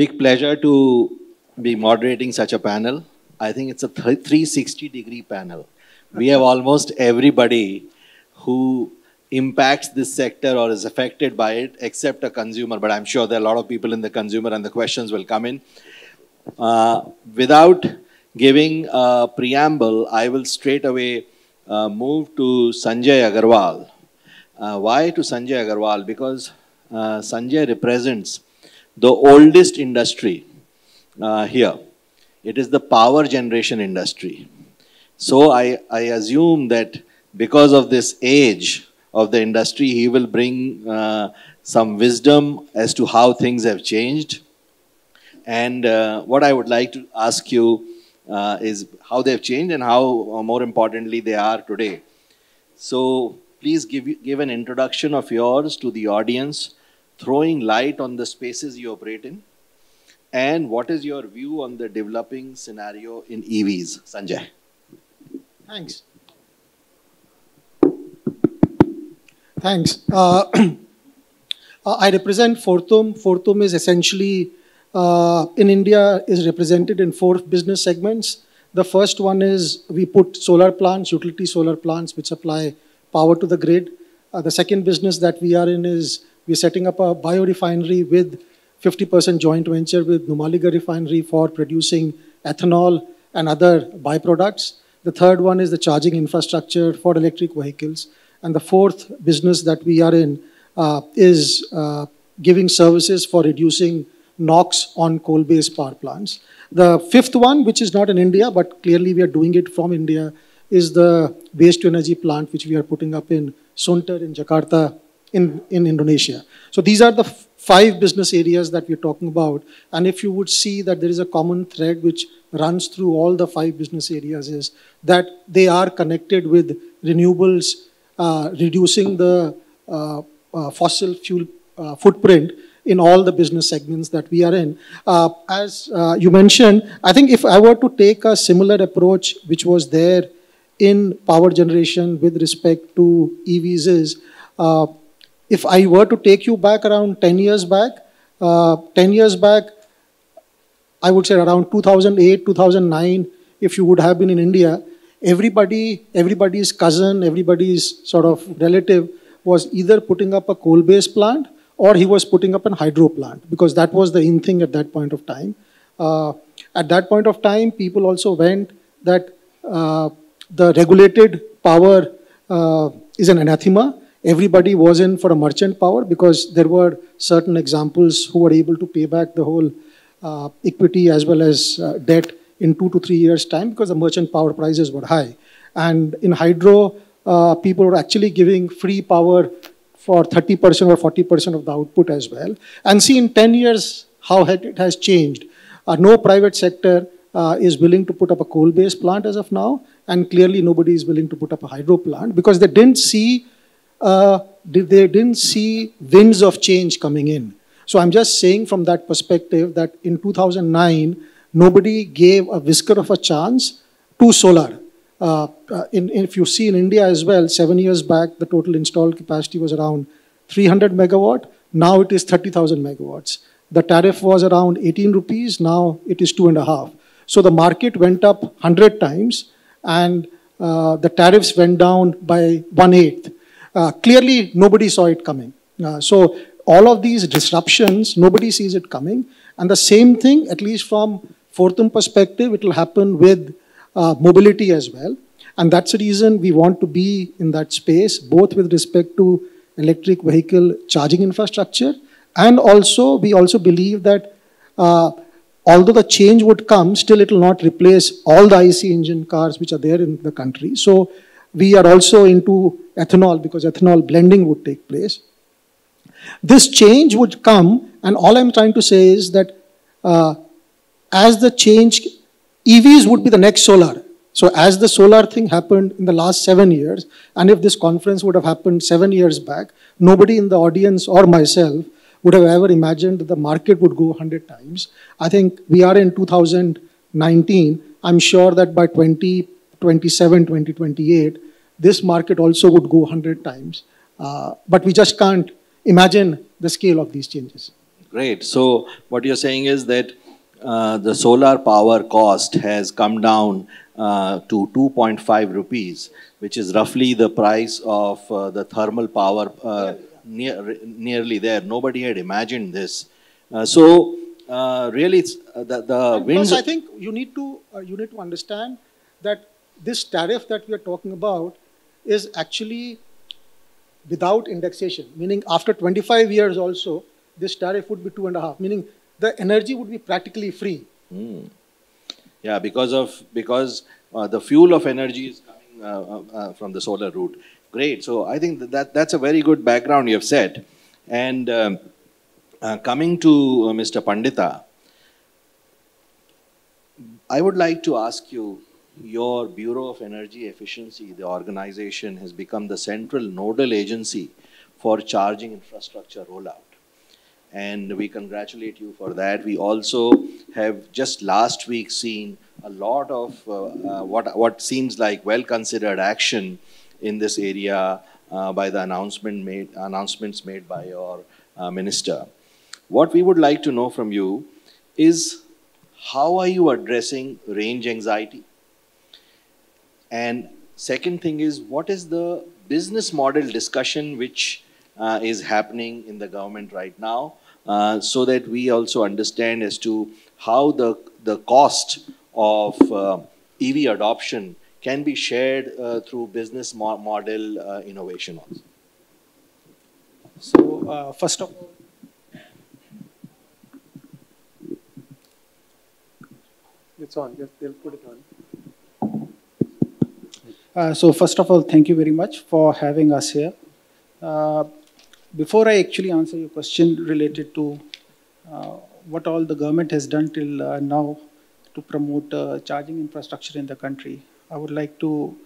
big pleasure to be moderating such a panel. I think it's a 360 degree panel. We have almost everybody who impacts this sector or is affected by it except a consumer, but I'm sure there are a lot of people in the consumer and the questions will come in. Uh, without giving a preamble, I will straight away uh, move to Sanjay Aggarwal. Uh, why to Sanjay Aggarwal? Because uh, Sanjay represents the oldest industry uh, here. It is the power generation industry. So I, I assume that because of this age of the industry, he will bring uh, some wisdom as to how things have changed. And uh, what I would like to ask you uh, is how they've changed and how, uh, more importantly, they are today. So please give, give an introduction of yours to the audience, throwing light on the spaces you operate in. And what is your view on the developing scenario in EVs, Sanjay? Thanks. Thanks. Uh, uh, I represent Fortum. Fortum is essentially uh, in India is represented in four business segments. The first one is we put solar plants, utility solar plants, which supply power to the grid. Uh, the second business that we are in is we're setting up a biorefinery with 50% joint venture with Numaligarh Refinery for producing ethanol and other byproducts. The third one is the charging infrastructure for electric vehicles. And the fourth business that we are in uh, is uh, giving services for reducing NOx on coal-based power plants. The fifth one, which is not in India, but clearly we are doing it from India, is the waste-to-energy plant, which we are putting up in Sunter in Jakarta in, in Indonesia. So these are the five business areas that we're talking about. And if you would see that there is a common thread which runs through all the five business areas is that they are connected with renewables uh, reducing the uh, uh, fossil fuel footprint in all the business segments that we are in. Uh, as uh, you mentioned, I think if I were to take a similar approach which was there in power generation with respect to EVs is, uh, if I were to take you back around 10 years back, 10 years back, I would say around 2008, 2009, if you would have been in India, everybody, everybody's cousin, everybody's sort of relative was either putting up a coal-based plant or he was putting up an hydro plant because that was the in thing at that point of time. Uh, at that point of time, people also went that uh, the regulated power uh, is an anathema. Everybody was in for a merchant power because there were certain examples who were able to pay back the whole uh, equity as well as uh, debt in two to three years' time because the merchant power prices were high. And in hydro, uh, people were actually giving free power for 30% or 40% of the output as well. And see in 10 years how it has changed. Uh, no private sector uh, is willing to put up a coal-based plant as of now, and clearly nobody is willing to put up a hydro plant because they didn't see uh, they didn't see winds of change coming in. So I'm just saying from that perspective that in 2009, nobody gave a whisker of a chance to solar. Uh, uh, in, if you see in India as well, seven years back, the total installed capacity was around 300 megawatt. Now it is 30,000 megawatts. The tariff was around 18 rupees. Now it is two and a half. So the market went up 100 times and uh, the tariffs went down by one eighth. Uh, clearly, nobody saw it coming. Uh, so all of these disruptions, nobody sees it coming. And the same thing, at least from Fortum perspective, it will happen with uh, mobility as well. And that's the reason we want to be in that space, both with respect to electric vehicle charging infrastructure. And also, we also believe that uh, although the change would come, still it will not replace all the IC engine cars which are there in the country. So we are also into ethanol because ethanol blending would take place. This change would come, and all I'm trying to say is that uh, as the change, EVs would be the next solar. So as the solar thing happened in the last seven years, and if this conference would have happened seven years back, nobody in the audience or myself would have ever imagined that the market would go 100 times. I think we are in 2019. I'm sure that by 2027, 2028, this market also would go 100 times. Uh, but we just can't imagine the scale of these changes. Great. So what you're saying is that uh, the solar power cost has come down uh, to 2.5 rupees, which is roughly the price of uh, the thermal power uh, near, nearly there. Nobody had imagined this. Uh, so uh, really, the, the winds. I think you need to you need to understand that this tariff that we are talking about is actually without indexation, meaning after 25 years also, this tariff would be two and a half, meaning the energy would be practically free. Mm. Yeah, because of because uh, the fuel of energy is coming uh, uh, uh from the solar route. Great. So I think that, that that's a very good background you have set. And um, uh, coming to uh, Mr. Pandita, I would like to ask you. Your Bureau of Energy Efficiency, the organization, has become the central nodal agency for charging infrastructure rollout and we congratulate you for that. We also have just last week seen a lot of uh, uh, what, what seems like well-considered action in this area uh, by the announcement made, announcements made by your uh, minister. What we would like to know from you is how are you addressing range anxiety? And second thing is, what is the business model discussion which uh, is happening in the government right now uh, so that we also understand as to how the, the cost of uh, EV adoption can be shared uh, through business mo model uh, innovation also. So uh, first of all, it's on, they'll put it on. Uh, so first of all, thank you very much for having us here. Uh, before I actually answer your question related to uh, what all the government has done till uh, now to promote uh, charging infrastructure in the country, I would like to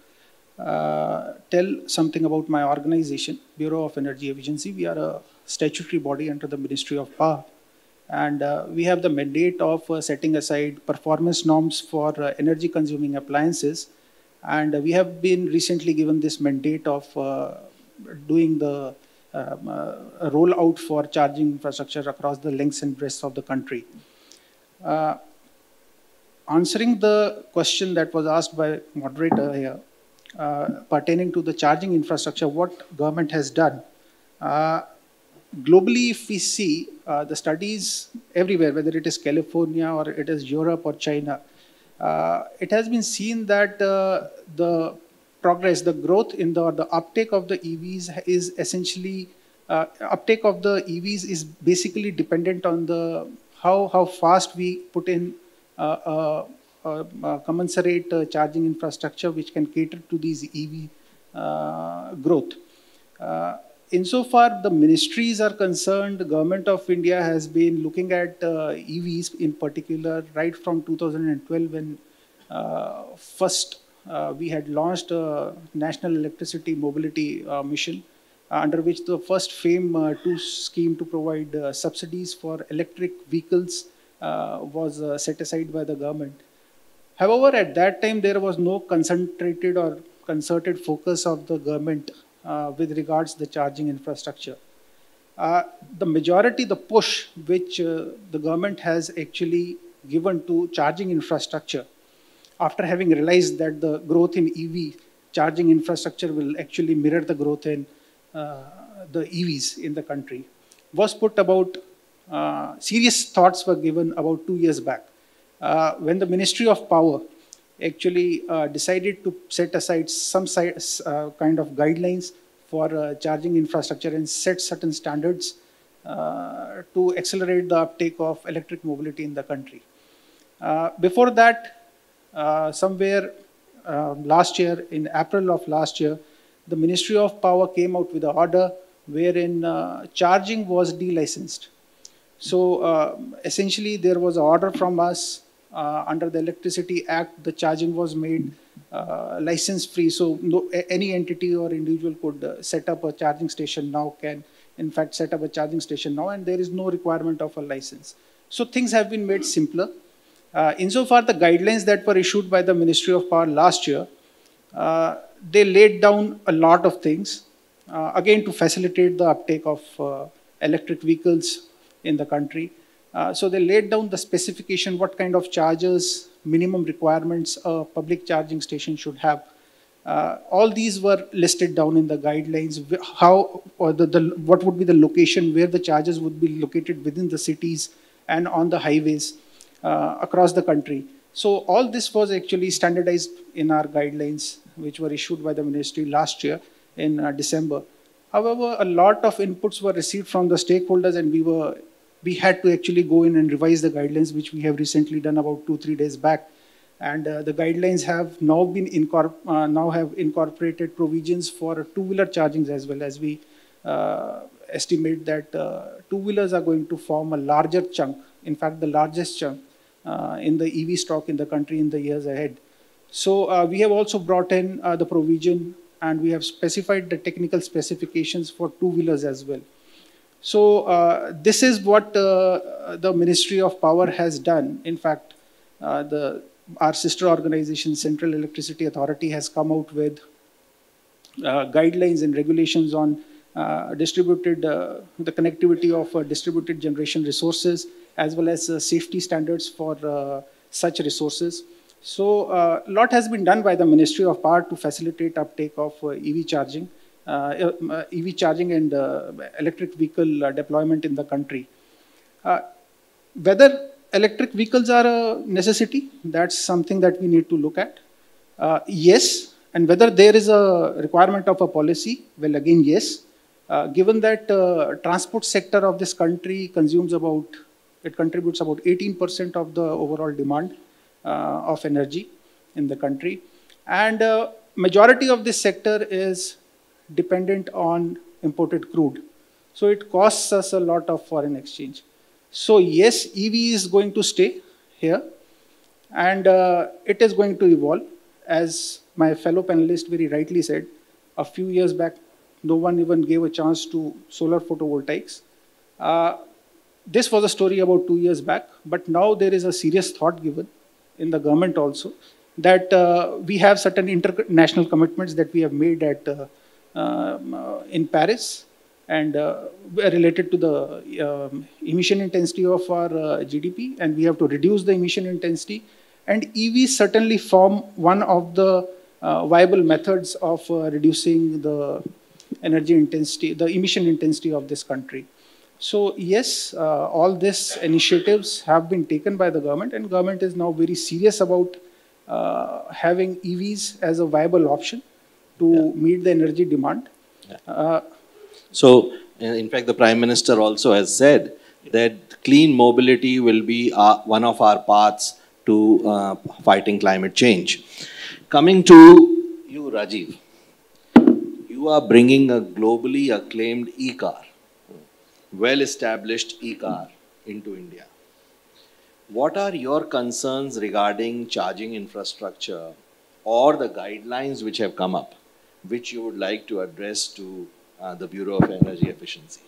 tell something about my organization, Bureau of Energy Efficiency. We are a statutory body under the Ministry of Power. And we have the mandate of setting aside performance norms for energy consuming appliances. And we have been recently given this mandate of doing the um, uh, roll out for charging infrastructure across the lengths and breadths of the country. Uh, answering the question that was asked by moderator here, uh, pertaining to the charging infrastructure, what government has done. Uh, globally, if we see uh, the studies everywhere, whether it is California or it is Europe or China, uh, it has been seen that the progress, the growth in the, the uptake of the EVs is essentially, uh, uptake of the EVs is basically dependent on the how, how fast we put in uh, uh, uh, uh commensurate uh, charging infrastructure which can cater to these EV growth. Insofar the ministries are concerned, the government of India has been looking at EVs in particular right from 2012 when first uh, we had launched a National Electricity Mobility uh, Mission, uh, under which the first FAME2 scheme to provide subsidies for electric vehicles was set aside by the government. However, at that time, there was no concentrated or concerted focus of the government uh, with regards to the charging infrastructure. Uh, the majority, the push which uh, the government has actually given to charging infrastructure after having realized that the growth in EV charging infrastructure will actually mirror the growth in uh, the EVs in the country, was put about, uh, serious thoughts were given about two years back. Uh, when the Ministry of Power actually uh, decided to set aside some uh, kind of guidelines for uh, charging infrastructure and set certain standards to accelerate the uptake of electric mobility in the country. before that, somewhere uh, last year, in April of last year, the Ministry of Power came out with an order wherein uh, charging was delicensed. So uh, essentially, there was an order from us under the Electricity Act. The charging was made uh, license free, so no, any entity or individual could set up a charging station now. Can in fact set up a charging station now, and there is no requirement of a license. So things have been made simpler. Uh, insofar, the guidelines that were issued by the Ministry of Power last year, uh, they laid down a lot of things, uh, again to facilitate the uptake of uh, electric vehicles in the country. Uh, so they laid down the specification, what kind of charges, minimum requirements a public charging station should have. Uh, all these were listed down in the guidelines, how, or the, the, what would be the location where the charges would be located within the cities and on the highways uh, across the country. So all this was actually standardized in our guidelines, which were issued by the ministry last year in uh, December. However, a lot of inputs were received from the stakeholders and we were we had to actually go in and revise the guidelines, which we have recently done about two, three days back. And uh, the guidelines have now been uh, now have incorporated provisions for two-wheeler chargings as well as we uh, estimate that uh, two-wheelers are going to form a larger chunk, in fact, the largest chunk uh, in the EV stock in the country in the years ahead. So uh, we have also brought in the provision and we have specified the technical specifications for two-wheelers as well. So uh, this is what uh, the Ministry of Power has done. In fact, uh, the, our sister organization, Central Electricity Authority, has come out with uh, guidelines and regulations on uh, distributed, uh, the connectivity of distributed generation resources, as well as safety standards for such resources. So a lot has been done by the Ministry of Power to facilitate uptake of EV charging. Uh, uh, EV charging and uh, electric vehicle deployment in the country. whether electric vehicles are a necessity, that's something that we need to look at. yes, and whether there is a requirement of a policy, well, again, yes. Uh, given that uh, transport sector of this country consumes about, it contributes about 18% of the overall demand uh, of energy in the country. And majority of this sector is dependent on imported crude. So it costs us a lot of foreign exchange. So yes, EV is going to stay here and uh, it is going to evolve. As my fellow panelist very rightly said, a few years back, no one even gave a chance to solar photovoltaics. Uh, this was a story about two years back, but now there is a serious thought given in the government also that uh, we have certain international commitments that we have made at uh, in Paris and uh, related to the um, emission intensity of our uh, GDP and we have to reduce the emission intensity and EVs certainly form one of the viable methods of reducing the energy intensity, the emission intensity of this country. So yes, uh, all these initiatives have been taken by the government and government is now very serious about uh, having EVs as a viable option to yeah. meet the energy demand. Yeah. Uh, so, in fact, the Prime Minister also has said that clean mobility will be our, one of our paths to uh, fighting climate change. Coming to you, Rajeev, you are bringing a globally acclaimed e-car, well-established e-car into India. What are your concerns regarding charging infrastructure or the guidelines which have come up? Which you would like to address to uh, the Bureau of Energy Efficiency?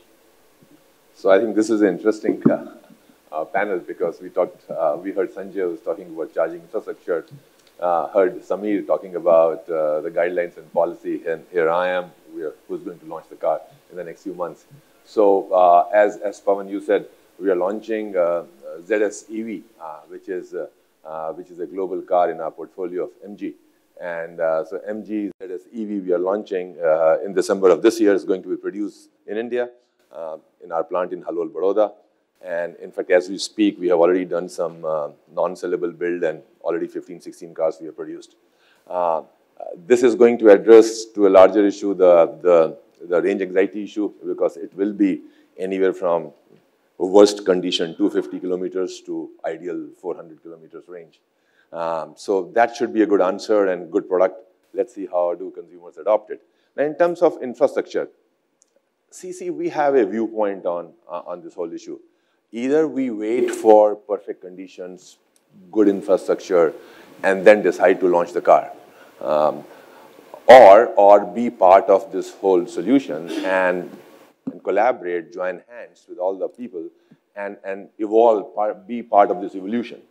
So I think this is an interesting uh, uh, panel because we talked, uh, we heard Sanjay was talking about charging infrastructure, uh, heard Sameer talking about the guidelines and policy, and here I am, are, who's going to launch the car in the next few months. So as, as Pavan, you said, we are launching ZS EV, which is which is a global car in our portfolio of MG. And uh, so MG ZS EV we are launching uh, in December of this year is going to be produced in India uh, in our plant in Halol, Baroda. And in fact, as we speak, we have already done some uh, non-sellable build and already 15, 16 cars we have produced. Uh, this is going to address to a larger issue the, the, the range anxiety issue because it will be anywhere from worst condition 250 kilometers to ideal 400 kilometers range. Um, so that should be a good answer and good product. Let's see how do consumers adopt it. Now, in terms of infrastructure, CC, we have a viewpoint on, uh, on this whole issue. Either we wait for perfect conditions, good infrastructure, and then decide to launch the car. Um, or, or be part of this whole solution and, and collaborate, join hands with all the people and, and evolve, be part of this evolution.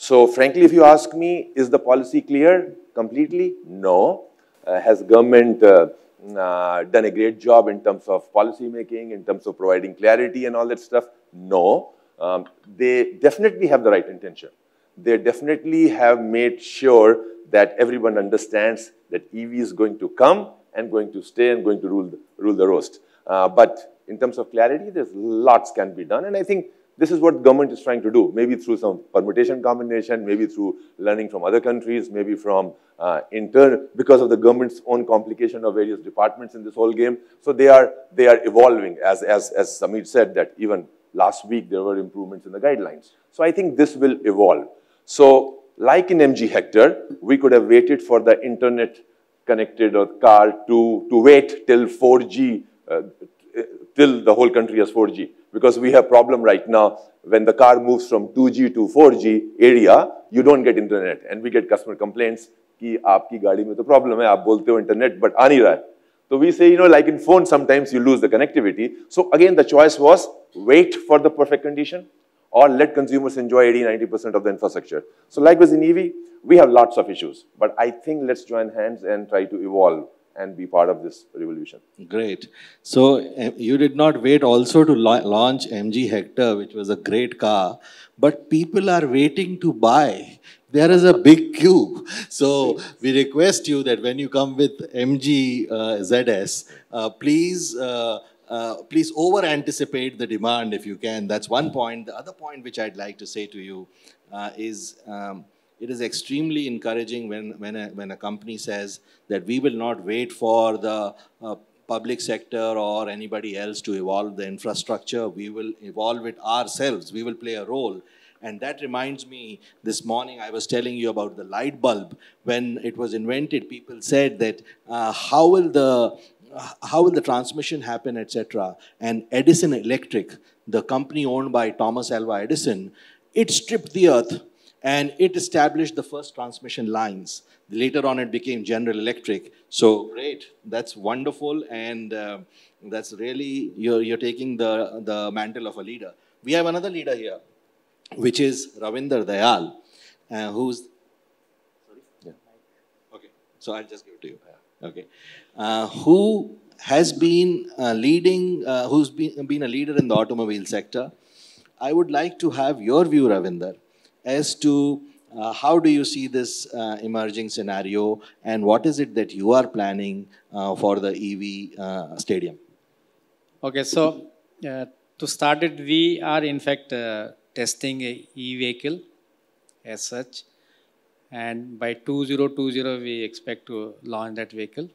So frankly, if you ask me, is the policy clear completely? No. Uh, has government uh, uh, done a great job in terms of policy making, in terms of providing clarity and all that stuff? No. Um, they definitely have the right intention. They definitely have made sure that everyone understands that EV is going to come and going to stay and going to rule the, rule the roast. Uh, but in terms of clarity, there's lots can be done. And I think this is what government is trying to do, maybe through some permutation combination, maybe through learning from other countries, maybe from uh, intern, because of the government's own complication of various departments in this whole game. So they are, they are evolving, as, as, as Sameer said, that even last week there were improvements in the guidelines. So I think this will evolve. So like in MG Hector, we could have waited for the internet connected car to, to wait till 4G, uh, till the whole country has 4G because we have problem right now when the car moves from 2G to 4G area, you don't get internet and we get customer complaints कि आपकी गाड़ी में तो problem है आप बोलते हो internet but आ नहीं रहा है तो वी से you know like in phone sometimes you lose the connectivity so again the choice was wait for the perfect condition or let consumers enjoy 80 90% of the infrastructure so likewise in ev we have lots of issues but i think let's join hands and try to evolve and be part of this revolution. Great. So uh, you did not wait also to la launch MG Hector, which was a great car, but people are waiting to buy. There is a big queue. So we request you that when you come with MG uh, ZS, uh, please uh, uh, please over anticipate the demand if you can. That's one point. The other point which I'd like to say to you uh, is um, it is extremely encouraging when, when, a, when a company says that we will not wait for the uh, public sector or anybody else to evolve the infrastructure. We will evolve it ourselves. We will play a role. And that reminds me, this morning I was telling you about the light bulb. When it was invented, people said that uh, how will the how will the transmission happen, etc. And Edison Electric, the company owned by Thomas Alva Edison, it stripped the earth and it established the first transmission lines. Later on, it became General Electric. So great, that's wonderful, and uh, that's really you're you're taking the the mantle of a leader. We have another leader here, which is Ravinder Dayal, uh, who's sorry, yeah, okay. So I'll just give it to you. Okay, uh, who has been uh, leading, uh, who's been, been a leader in the automobile sector. I would like to have your view, Ravinder as to uh, how do you see this uh, emerging scenario and what is it that you are planning uh, for the EV uh, stadium? Okay, so uh, to start it, we are in fact uh, testing a e-vehicle as such and by 2020 we expect to launch that vehicle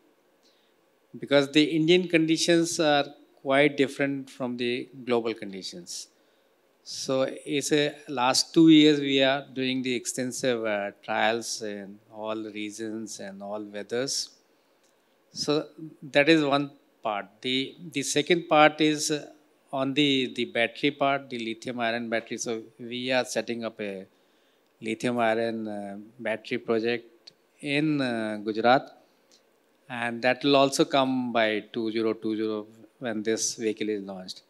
because the Indian conditions are quite different from the global conditions. So it's a last two years we are doing the extensive uh, trials in all regions and all weathers. So that is one part. The the second part is uh, on the the battery part, the lithium iron battery. So we are setting up a lithium iron uh, battery project in uh, Gujarat, and that will also come by 2020 when this vehicle is launched.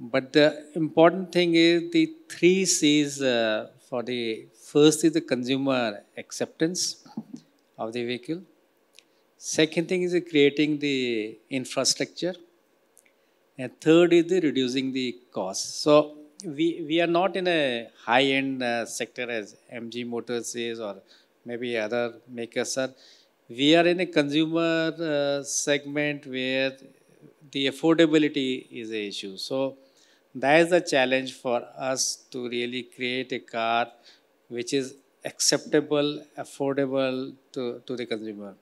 But the important thing is the three C's uh, for the first is the consumer acceptance of the vehicle. Second thing is creating the infrastructure. And third is the reducing the cost. So we, we are not in a high-end uh, sector as MG Motors is or maybe other makers are. We are in a consumer uh, segment where the affordability is a issue. So that is the challenge for us to really create a car which is acceptable, affordable to, to the consumer.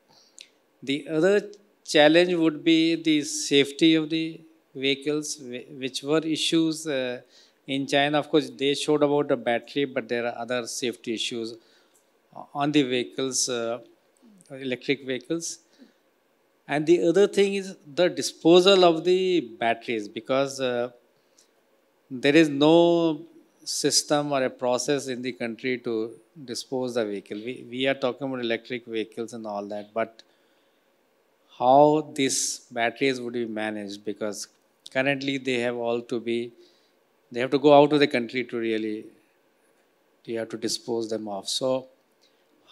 The other challenge would be the safety of the vehicles, which were issues uh, in China. Of course, they showed about the battery, but there are other safety issues on the vehicles, uh, electric vehicles. And the other thing is the disposal of the batteries, because uh, there is no system or a process in the country to dispose the vehicle. We, we are talking about electric vehicles and all that, but how these batteries would be managed because currently they have all to be, they have to go out of the country to really, you have to dispose them off. So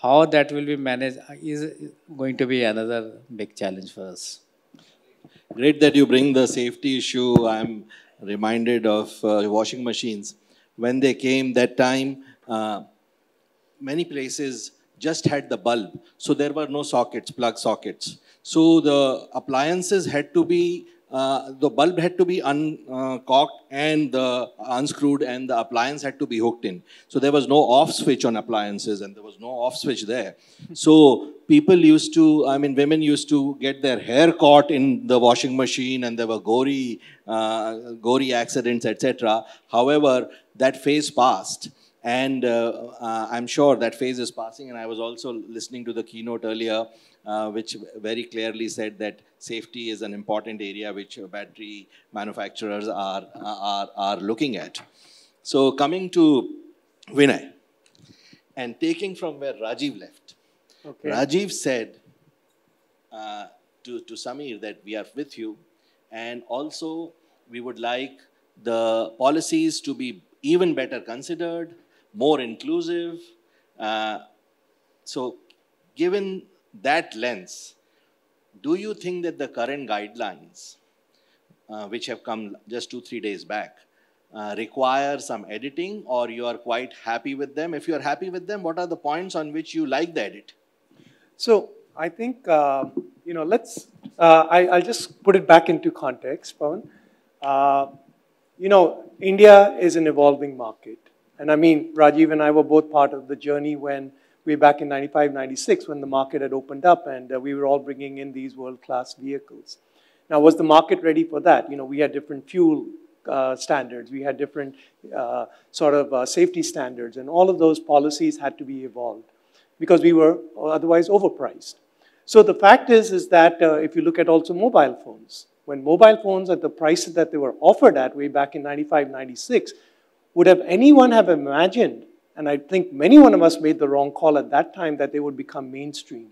how that will be managed is going to be another big challenge for us. Great that you bring the safety issue. I'm reminded of uh, washing machines. When they came that time, uh, many places just had the bulb. So there were no sockets, plug sockets. So the appliances had to be, uh, the bulb had to be uncocked and the unscrewed and the appliance had to be hooked in. So there was no off switch on appliances and there was no off switch there. So people used to, I mean, women used to get their hair caught in the washing machine and there were gory, uh, gory accidents, etc. However, that phase passed. And uh, uh, I'm sure that phase is passing. And I was also listening to the keynote earlier, uh, which very clearly said that safety is an important area which battery manufacturers are, are, are looking at. So coming to Vinay, and taking from where Rajeev left, Okay. Rajeev said uh, to, to Sameer that we are with you, and also we would like the policies to be even better considered, more inclusive. Uh, so, given that lens, do you think that the current guidelines, uh, which have come just two, three days back, uh, require some editing or you are quite happy with them? If you are happy with them, what are the points on which you like the edit? So I think, uh, you know, let's, uh, I, I'll just put it back into context, Pavan. Uh, you know, India is an evolving market. And I mean, Rajeev and I were both part of the journey when way back in 95, 96, when the market had opened up and uh, we were all bringing in these world-class vehicles. Now, was the market ready for that? You know, we had different fuel uh, standards, we had different uh, sort of uh, safety standards, and all of those policies had to be evolved because we were otherwise overpriced. So the fact is, is that uh, if you look at also mobile phones, when mobile phones at the prices that they were offered at way back in 95, 96, would have anyone have imagined, and I think many one of us made the wrong call at that time, that they would become mainstream.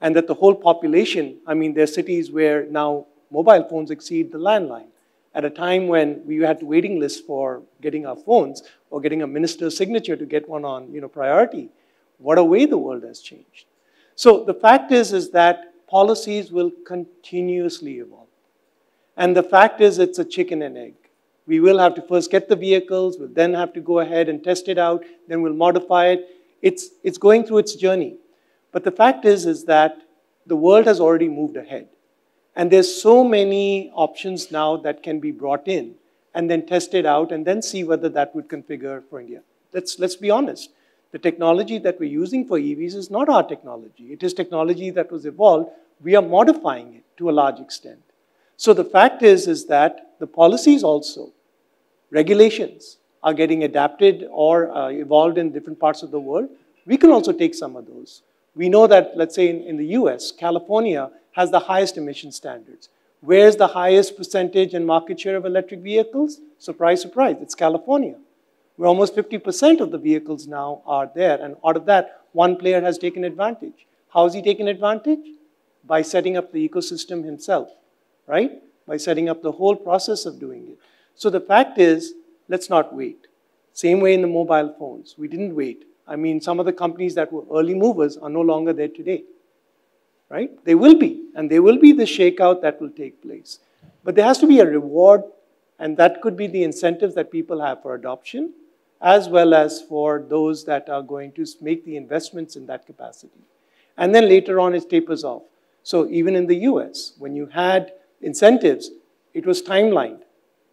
And that the whole population, I mean, there are cities where now mobile phones exceed the landline. At a time when we had waiting list for getting our phones or getting a minister's signature to get one on you know, priority. What a way the world has changed. So the fact is, is that policies will continuously evolve. And the fact is, it's a chicken and egg. We will have to first get the vehicles, we'll then have to go ahead and test it out, then we'll modify it. It's, it's going through its journey. But the fact is, is that the world has already moved ahead. And there's so many options now that can be brought in and then tested out and then see whether that would configure for India. Let's, let's be honest. The technology that we're using for EVs is not our technology. It is technology that was evolved. We are modifying it to a large extent. So the fact is, is that the policies also, regulations, are getting adapted or uh, evolved in different parts of the world. We can also take some of those. We know that, let's say in, in the US, California has the highest emission standards. Where's the highest percentage and market share of electric vehicles? Surprise, surprise, it's California. Where almost 50% of the vehicles now are there. And out of that, one player has taken advantage. How has he taken advantage? By setting up the ecosystem himself, right? By setting up the whole process of doing it. So the fact is, let's not wait. Same way in the mobile phones. We didn't wait. I mean, some of the companies that were early movers are no longer there today, right? They will be, and there will be the shakeout that will take place. But there has to be a reward, and that could be the incentives that people have for adoption, as well as for those that are going to make the investments in that capacity. And then later on, it tapers off. So even in the US, when you had incentives, it was timelined.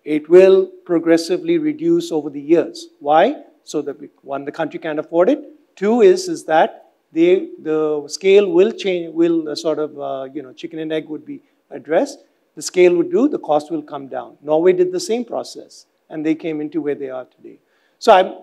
It will progressively reduce over the years. Why? So that we, one, the country can't afford it. Two is, is that they, the scale will change, will uh, sort of, uh, you know, chicken and egg would be addressed. The scale would do, the cost will come down. Norway did the same process, and they came into where they are today. So I'm,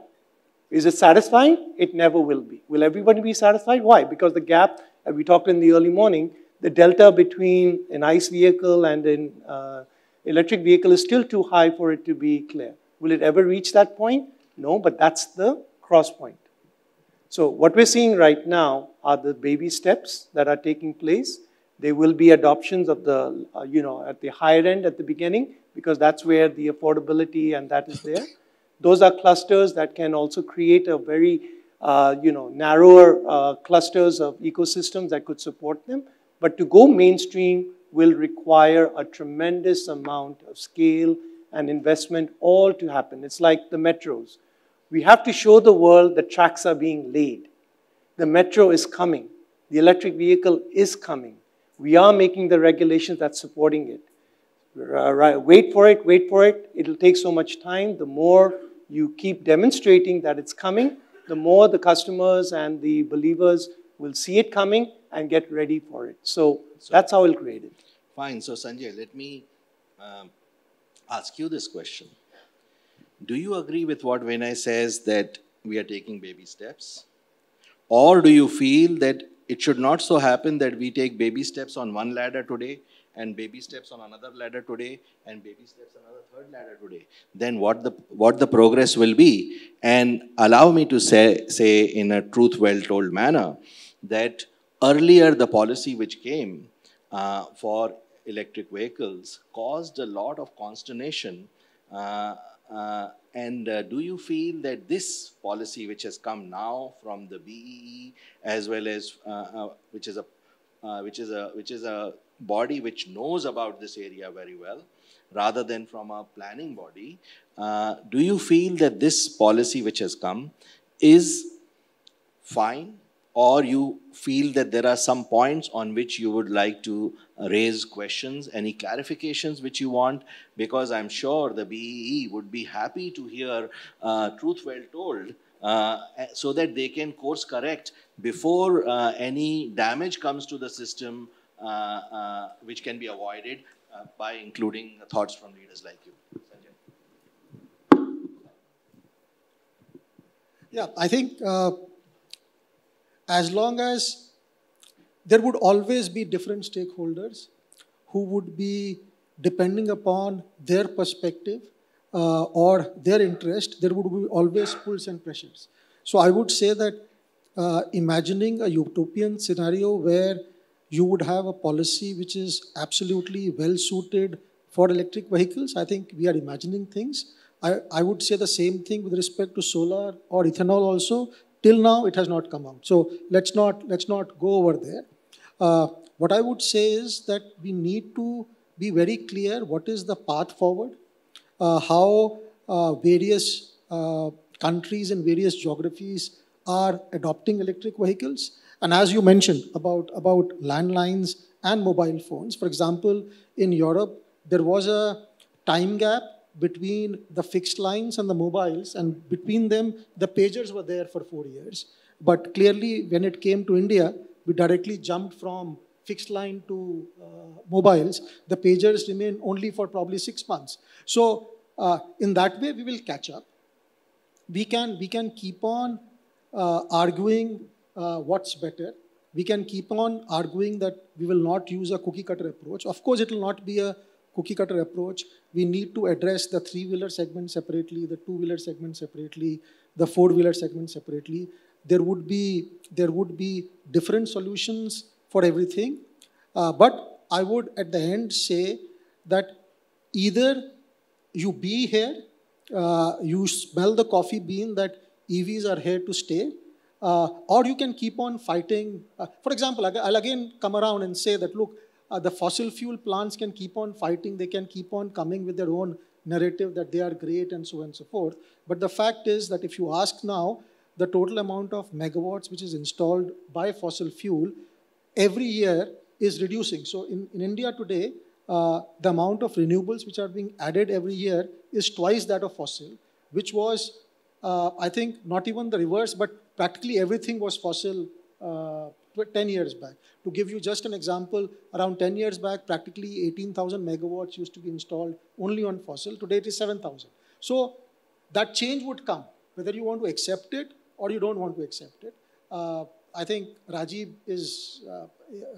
is it satisfying? It never will be. Will everybody be satisfied? Why? Because the gap, as we talked in the early morning, the delta between an ICE vehicle and an uh, electric vehicle is still too high for it to be clear. Will it ever reach that point? No, but that's the cross point. So what we're seeing right now are the baby steps that are taking place. There will be adoptions of the, uh, you know, at the higher end at the beginning, because that's where the affordability and that is there. Those are clusters that can also create a very, uh, you know, narrower uh, clusters of ecosystems that could support them. But to go mainstream will require a tremendous amount of scale and investment all to happen. It's like the metros. We have to show the world the tracks are being laid. The metro is coming. The electric vehicle is coming. We are making the regulations that's supporting it. Uh, wait for it, wait for it. It'll take so much time. The more you keep demonstrating that it's coming, the more the customers and the believers will see it coming and get ready for it. So, So- that's how we'll create it. Fine. So, Sanjay, let me um, ask you this question. Do you agree with what Vinay says that we are taking baby steps? Or do you feel that it should not so happen that we take baby steps on one ladder today and baby steps on another ladder today and baby steps on another third ladder today? Then what the, what the progress will be? And allow me to say, say in a truth well told manner that earlier the policy which came uh, for electric vehicles caused a lot of consternation. Uh, uh, and uh, do you feel that this policy, which has come now from the BEE, as well as which is a which is a which is a body which knows about this area very well, rather than from a planning body, uh, do you feel that this policy which has come is fine or you feel that there are some points on which you would like to raise questions, any clarifications which you want, because I'm sure the BEE would be happy to hear uh, truth well told. Uh, so that they can course correct before uh, any damage comes to the system, uh, uh, which can be avoided uh, by including thoughts from leaders like you. Yeah, I think as long as there would always be different stakeholders who would be depending upon their perspective uh, or their interest, there would be always pulls and pressures. So I would say that uh, imagining a utopian scenario where you would have a policy which is absolutely well suited for electric vehicles, I think we are imagining things. I, I would say the same thing with respect to solar or ethanol also. Till now, it has not come out. So let's not let's not go over there. Uh, what I would say is that we need to be very clear what is the path forward, uh, how uh, various uh, countries and various geographies are adopting electric vehicles. And as you mentioned about, about landlines and mobile phones, for example, in Europe, there was a time gap between the fixed lines and the mobiles, and between them, the pagers were there for four years. But clearly, when it came to India, we directly jumped from fixed line to uh, mobiles. The pagers remain only for probably six months. So, uh, in that way, we will catch up. We can, we can keep on uh, arguing uh, what's better. We can keep on arguing that we will not use a cookie cutter approach. Of course, it will not be a cookie cutter approach. We need to address the three wheeler segment separately, the two wheeler segment separately, the four wheeler segment separately. There would be there would be different solutions for everything, uh, but I would at the end say that either you be here, uh, you smell the coffee bean that EVs are here to stay, uh, or you can keep on fighting. Uh, for example, I'll again come around and say that look, uh, the fossil fuel plants can keep on fighting, they can keep on coming with their own narrative that they are great and so on and so forth. But the fact is that if you ask now, the total amount of megawatts which is installed by fossil fuel every year is reducing. So in, in India today, uh, the amount of renewables which are being added every year is twice that of fossil, which was, uh, I think, not even the reverse, but practically everything was fossil uh, 10 years back. To give you just an example, around 10 years back, practically 18,000 megawatts used to be installed only on fossil. Today it is 7,000. So that change would come, whether you want to accept it or you don't want to accept it. Uh, I think Rajeev is, uh,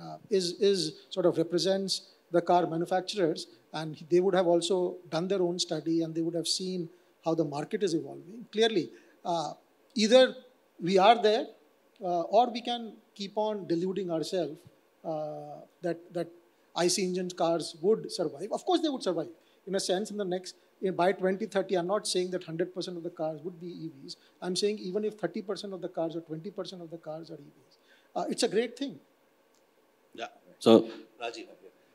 uh, is, is sort of represents the car manufacturers and they would have also done their own study and they would have seen how the market is evolving. Clearly, uh, either we are there or we can keep on deluding ourselves uh, that, that IC engine cars would survive. Of course, they would survive. In a sense, in the next, in, by 2030, I'm not saying that 100% of the cars would be EVs. I'm saying even if 30% of the cars or 20% of the cars are EVs, uh, it's a great thing. Yeah. So, Rajeev.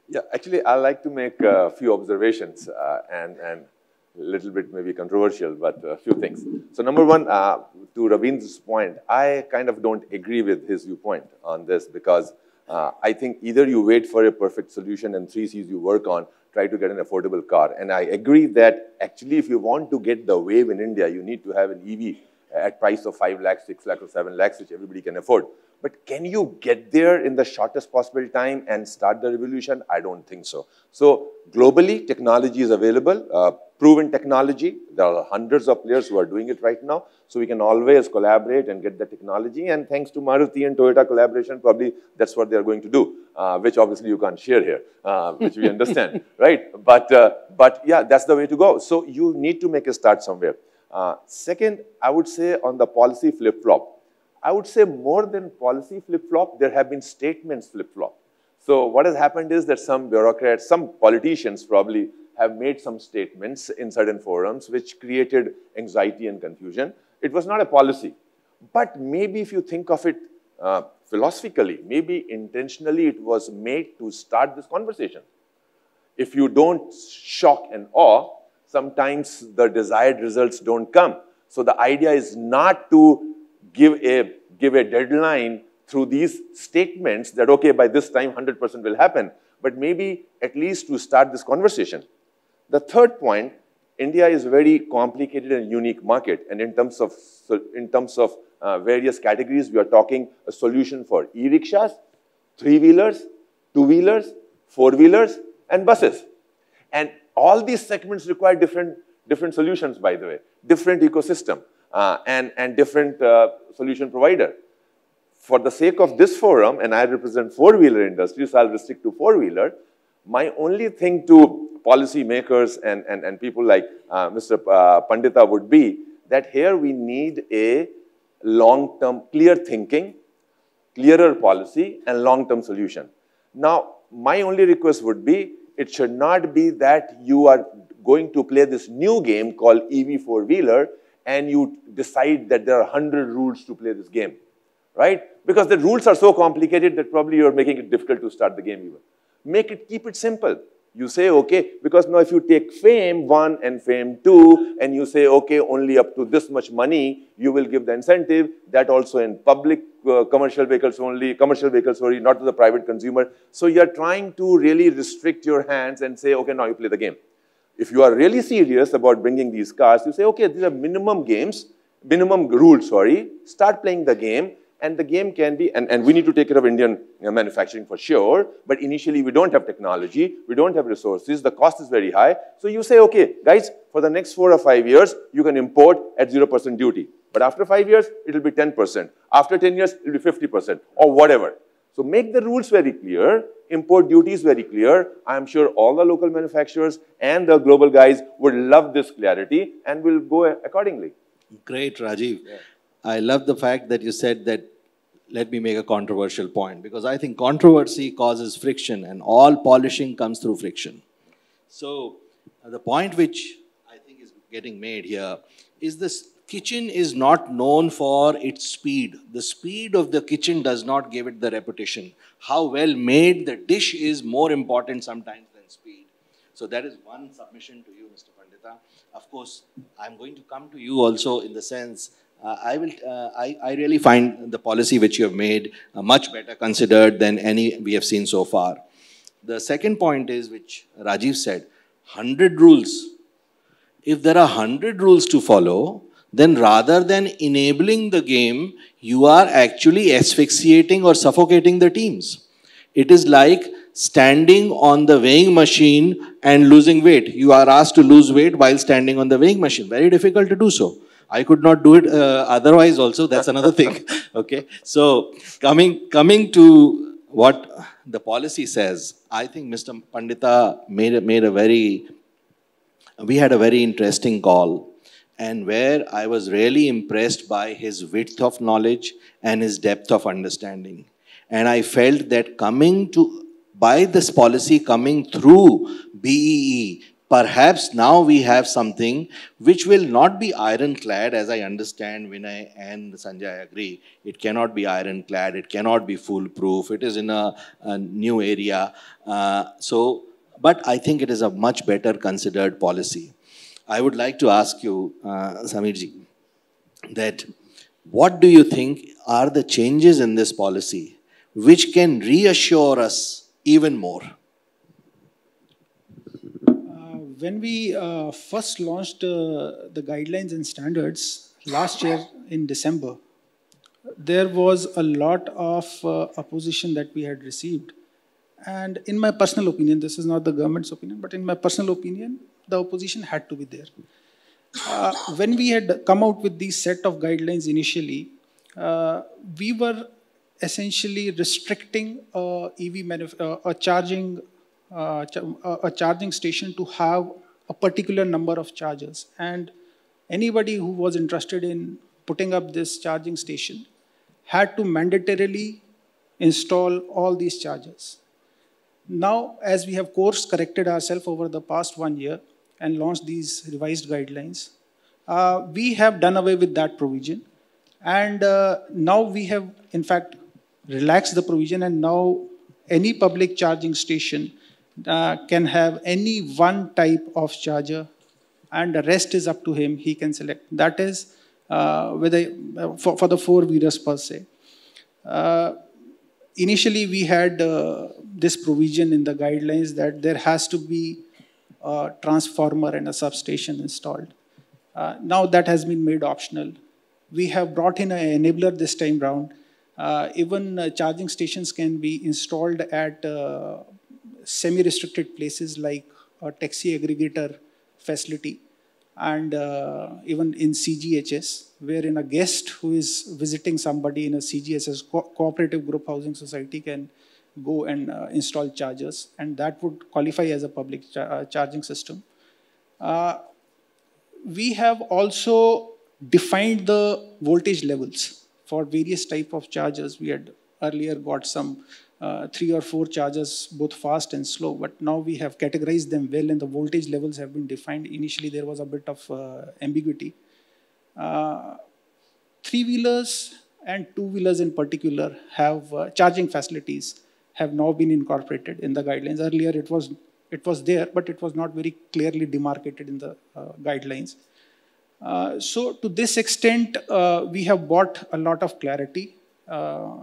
Yeah, actually, I like to make a few observations, uh, and and a little bit maybe controversial, but a few things. So number one, uh, to Ravindra's point, I kind of don't agree with his viewpoint on this because uh, I think either you wait for a perfect solution and three C's you work on, try to get an affordable car. And I agree that actually if you want to get the wave in India, you need to have an EV at price of 5 lakhs, 6 lakhs or 7 lakhs, which everybody can afford. But can you get there in the shortest possible time and start the revolution? I don't think so. So globally, technology is available, uh, proven technology. There are hundreds of players who are doing it right now. So we can always collaborate and get the technology. And thanks to Maruti and Toyota collaboration, probably that's what they're going to do, uh, which obviously you can't share here, uh, which we understand, right? But, uh, but yeah, that's the way to go. So you need to make a start somewhere. Uh, second, I would say on the policy flip-flop, I would say more than policy flip-flop, there have been statements flip-flop. So what has happened is that some bureaucrats, some politicians probably have made some statements in certain forums which created anxiety and confusion. It was not a policy. But maybe if you think of it uh, philosophically, maybe intentionally it was made to start this conversation. If you don't shock and awe, sometimes the desired results don't come. So the idea is not to give a, give a deadline through these statements that, okay, by this time 100% will happen, but maybe at least to start this conversation. The third point, India is a very complicated and unique market. And in terms of, in terms of uh, various categories, we are talking a solution for e-rickshaws, three-wheelers, two-wheelers, four-wheelers, and buses. And all these segments require different, different solutions, by the way, different ecosystem uh, and, and different uh, solution provider. For the sake of this forum, and I represent four-wheeler industry, so I'll restrict to four-wheeler, my only thing to policymakers and, and, and people like uh, Mr. Uh, Pandita would be that here we need a long-term, clear thinking, clearer policy, and long-term solution. Now, my only request would be it should not be that you are going to play this new game called EV four-wheeler and you decide that there are 100 rules to play this game, right? Because the rules are so complicated that probably you're making it difficult to start the game even. Make it, keep it simple. You say, okay, because now if you take FAME 1 and FAME 2, and you say, okay, only up to this much money, you will give the incentive, that also in public uh, commercial vehicles only, commercial vehicles only, not to the private consumer. So you're trying to really restrict your hands and say, okay, now you play the game. If you are really serious about bringing these cars, you say, okay, these are minimum games, minimum rules, sorry, start playing the game, and the game can be, and, and we need to take care of Indian manufacturing for sure, but initially we don't have technology, we don't have resources, the cost is very high. So you say, okay, guys, for the next four or five years, you can import at 0% duty. But after five years, it'll be 10%. After 10 years, it'll be 50% or whatever. So make the rules very clear, import duties very clear. I'm sure all the local manufacturers and the global guys would love this clarity and will go accordingly. Great, Rajeev. Yeah. I love the fact that you said that let me make a controversial point because I think controversy causes friction and all polishing comes through friction. So the point which I think is getting made here is this kitchen is not known for its speed. The speed of the kitchen does not give it the reputation. How well made the dish is more important sometimes than speed. So that is one submission to you, Mr. Pandita. Of course, I'm going to come to you also in the sense uh, I, will, uh, I, I really find the policy which you have made uh, much better considered than any we have seen so far. The second point is, which Rajeev said, 100 rules. If there are 100 rules to follow, then rather than enabling the game, you are actually asphyxiating or suffocating the teams. It is like standing on the weighing machine and losing weight. You are asked to lose weight while standing on the weighing machine. Very difficult to do so. I could not do it uh, otherwise also. That's another thing. okay. So coming, coming to what the policy says, I think Mr. Pandita made made a very, we had a very interesting call and where I was really impressed by his width of knowledge and his depth of understanding. And I felt that coming to, by this policy coming through BEE, perhaps now we have something which will not be ironclad, as I understand Vinay and Sanjay agree. It cannot be ironclad, it cannot be foolproof, it is in a, a new area. Uh, so, but I think it is a much better considered policy. I would like to ask you, uh, Sameerji, that what do you think are the changes in this policy which can reassure us even more? Uh, when we uh, first launched uh, the guidelines and standards last year in December, there was a lot of uh, opposition that we had received. And in my personal opinion, this is not the government's opinion, but in my personal opinion, the opposition had to be there. Uh, when we had come out with these set of guidelines initially, uh, we were essentially restricting uh, EV uh, a charging uh, ch a charging station to have a particular number of chargers, and anybody who was interested in putting up this charging station had to mandatorily install all these chargers. Now, as we have course corrected ourselves over the past one year, and launched these revised guidelines. Uh, we have done away with that provision. And uh, now we have, in fact, relaxed the provision, and now any public charging station uh, can have any one type of charger, and the rest is up to him. He can select. That is uh, whether uh, for, for the four wheelers per se. Uh, initially, we had this provision in the guidelines that there has to be transformer and a substation installed. Uh, now that has been made optional. We have brought in an enabler this time round. Uh, even uh, charging stations can be installed at uh, semi-restricted places like a taxi aggregator facility and uh, even in CGHS, wherein a guest who is visiting somebody in a CGHS, co cooperative group housing society, can go and uh, install chargers, and that would qualify as a public uh, charging system. Uh, we have also defined the voltage levels for various type of chargers. We had earlier got some uh, three or four chargers, both fast and slow, but now we have categorized them well and the voltage levels have been defined. Initially, there was a bit of uh, ambiguity. Uh, three-wheelers and two-wheelers in particular have charging facilities have now been incorporated in the guidelines. Earlier, it was it was there, but it was not very clearly demarcated in the uh, guidelines. Uh, so to this extent, uh, we have brought a lot of clarity uh,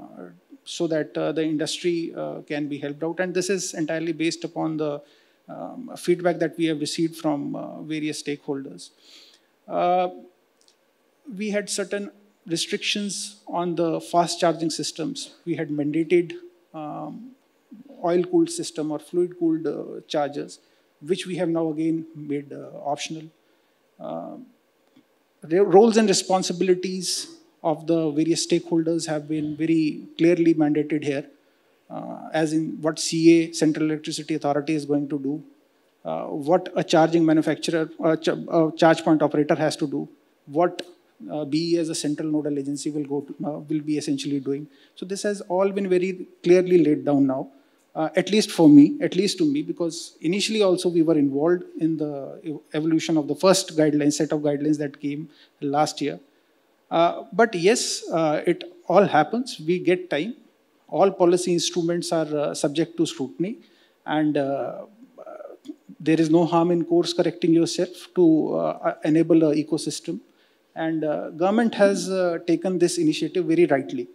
so that uh, the industry uh, can be helped out. And this is entirely based upon the um, feedback that we have received from various stakeholders. we had certain restrictions on the fast charging systems. We had mandated um, oil-cooled system or fluid-cooled uh, chargers, which we have now again made uh, optional. Uh, roles and responsibilities of the various stakeholders have been very clearly mandated here, uh, as in what CEA, Central Electricity Authority, is going to do, uh, what a charging manufacturer, ch a charge point operator has to do, what uh, BEE as a central nodal agency will go to, uh, will be essentially doing. So this has all been very clearly laid down now, uh, at least for me, at least to me, because initially also we were involved in the evolution of the first guidelines, set of guidelines that came last year. Uh, but yes, uh, it all happens. We get time. All policy instruments are uh, subject to scrutiny, and there is no harm in course correcting yourself to enable an ecosystem and uh, government has uh, taken this initiative very rightly.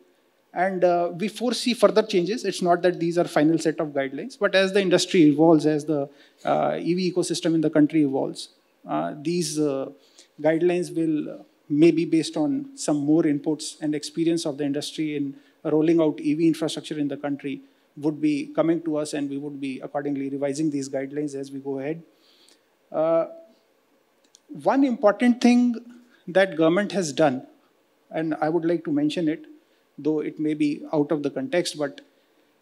And uh, we foresee further changes. It's not that these are final set of guidelines, but as the industry evolves, as the EV ecosystem in the country evolves, these guidelines will maybe based on some more inputs and experience of the industry in rolling out EV infrastructure in the country would be coming to us and we would be accordingly revising these guidelines as we go ahead. Uh, one important thing that government has done, and I would like to mention it, though it may be out of the context, but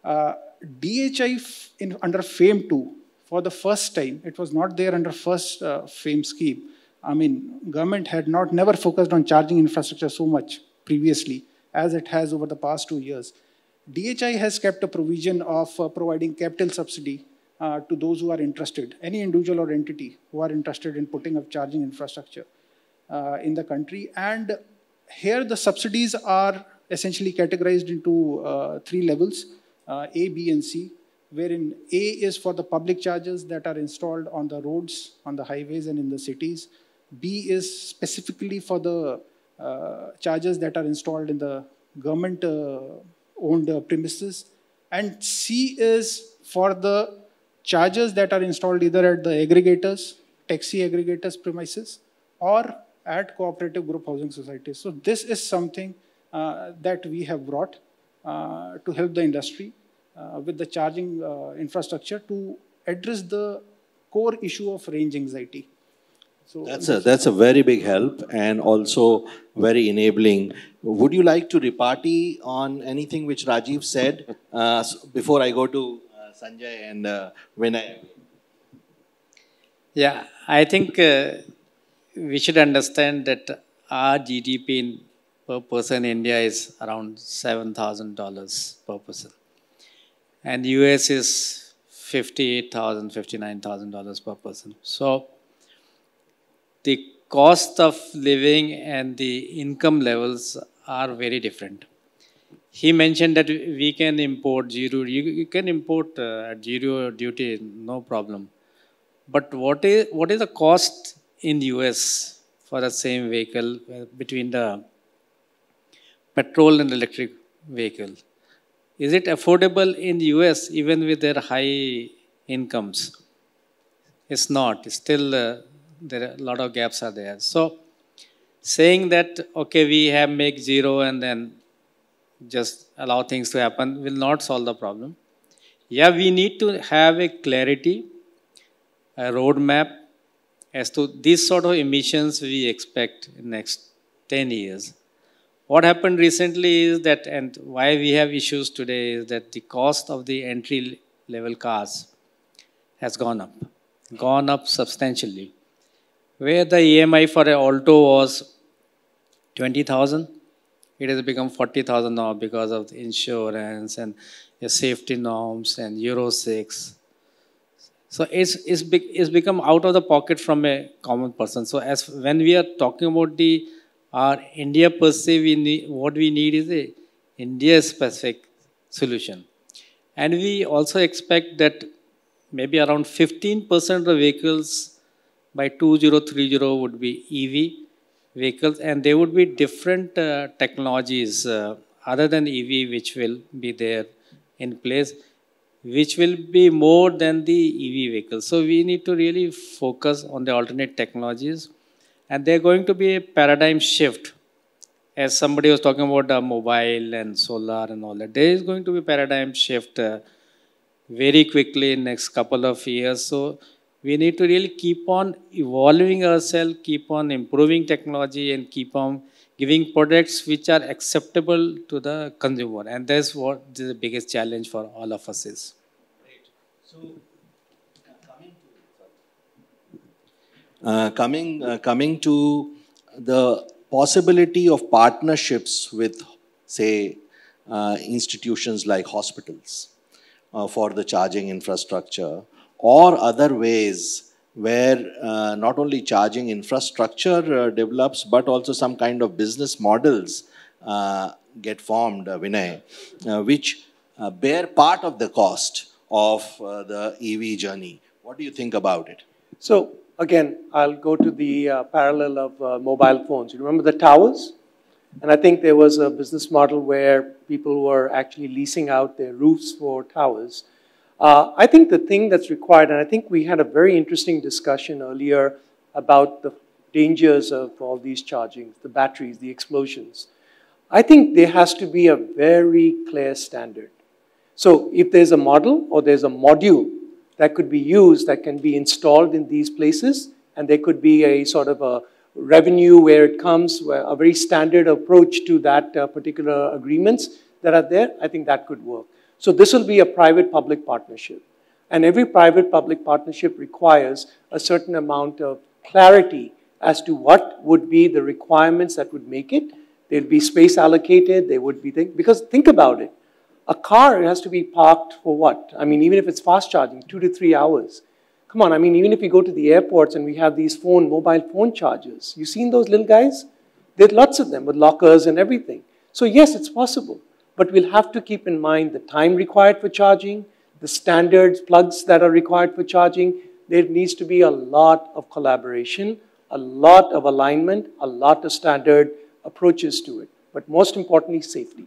uh, DHI in, under FAME 2, for the first time, it was not there under first uh, FAME scheme. I mean, government had not never focused on charging infrastructure so much previously as it has over the past two years. DHI has kept a provision of uh, providing capital subsidy uh, to those who are interested, any individual or entity who are interested in putting up charging infrastructure in the country. And here the subsidies are essentially categorized into uh, three levels, uh, A, B, and C, wherein A is for the public charges that are installed on the roads, on the highways, and in the cities. B is specifically for the uh, chargers that are installed in the government uh, uh, premises. And C is for the charges that are installed either at the aggregators, taxi aggregators premises, or at cooperative group housing societies. So this is something uh, that we have brought uh, to help the industry uh, with the charging uh, infrastructure to address the core issue of range anxiety. So that's a that's a very big help and also very enabling. Would you like to reparty on anything which Rajeev said uh, before I go to uh, Sanjay and uh, Vinay? Yeah, I think uh, we should understand that our GDP in, per person in India is around seven thousand dollars per person, and US is fifty-eight thousand, fifty-nine thousand dollars per person. So the cost of living and the income levels are very different. He mentioned that we can import zero, you, you can import uh, zero duty, no problem. But what is, what is the cost in the US for the same vehicle uh, between the petrol and electric vehicle? Is it affordable in the US even with their high incomes? It's not. It's still uh, there are a lot of gaps are there. So saying that, okay, we have make zero and then just allow things to happen will not solve the problem. Yeah, we need to have a clarity, a roadmap as to these sort of emissions we expect in next 10 years. What happened recently is that, and why we have issues today is that the cost of the entry level cars has gone up, gone up substantially where the EMI for a Alto was 20,000, it has become 40,000 now because of the insurance and safety norms and Euro 6. So it's, it's, be, it's become out of the pocket from a common person. So as when we are talking about the our India per se, we need, what we need is a India specific solution. And we also expect that maybe around 15% of the vehicles by 2030 would be EV vehicles and there would be different uh, technologies uh, other than EV which will be there in place which will be more than the EV vehicles. So we need to really focus on the alternate technologies and they're going to be a paradigm shift as somebody was talking about the mobile and solar and all that. There is going to be paradigm shift uh, very quickly in next couple of years. So we need to really keep on evolving ourselves, keep on improving technology, and keep on giving products which are acceptable to the consumer. And that's what the biggest challenge for all of us is. So, uh, coming, uh, coming to the possibility of partnerships with, say, uh, institutions like hospitals uh, for the charging infrastructure, or other ways where uh, not only charging infrastructure uh, develops, but also some kind of business models uh, get formed, uh, Vinay, uh, which uh, bear part of the cost of the EV journey. What do you think about it? So again, I'll go to the parallel of mobile phones. You remember the towers? And I think there was a business model where people were actually leasing out their roofs for towers. Uh, I think the thing that's required, and I think we had a very interesting discussion earlier about the dangers of all these chargings, the batteries, the explosions. I think there has to be a very clear standard. So if there's a model or there's a module that could be used that can be installed in these places, and there could be a sort of a revenue where it comes, a very standard approach to that uh, particular agreements that are there, I think that could work. So this will be a private-public partnership. And every private-public partnership requires a certain amount of clarity as to what would be the requirements that would make it. There'd be space allocated, there would be things, because think about it. A car has to be parked for what? I mean, even if it's fast charging, two to three hours. Come on, I mean, even if you go to the airports and we have these phone, mobile phone chargers, you seen those little guys? There are lots of them with lockers and everything. So yes, it's possible. But we'll have to keep in mind the time required for charging, the standards, plugs that are required for charging, there needs to be a lot of collaboration, a lot of alignment, a lot of standard approaches to it. But most importantly, safety.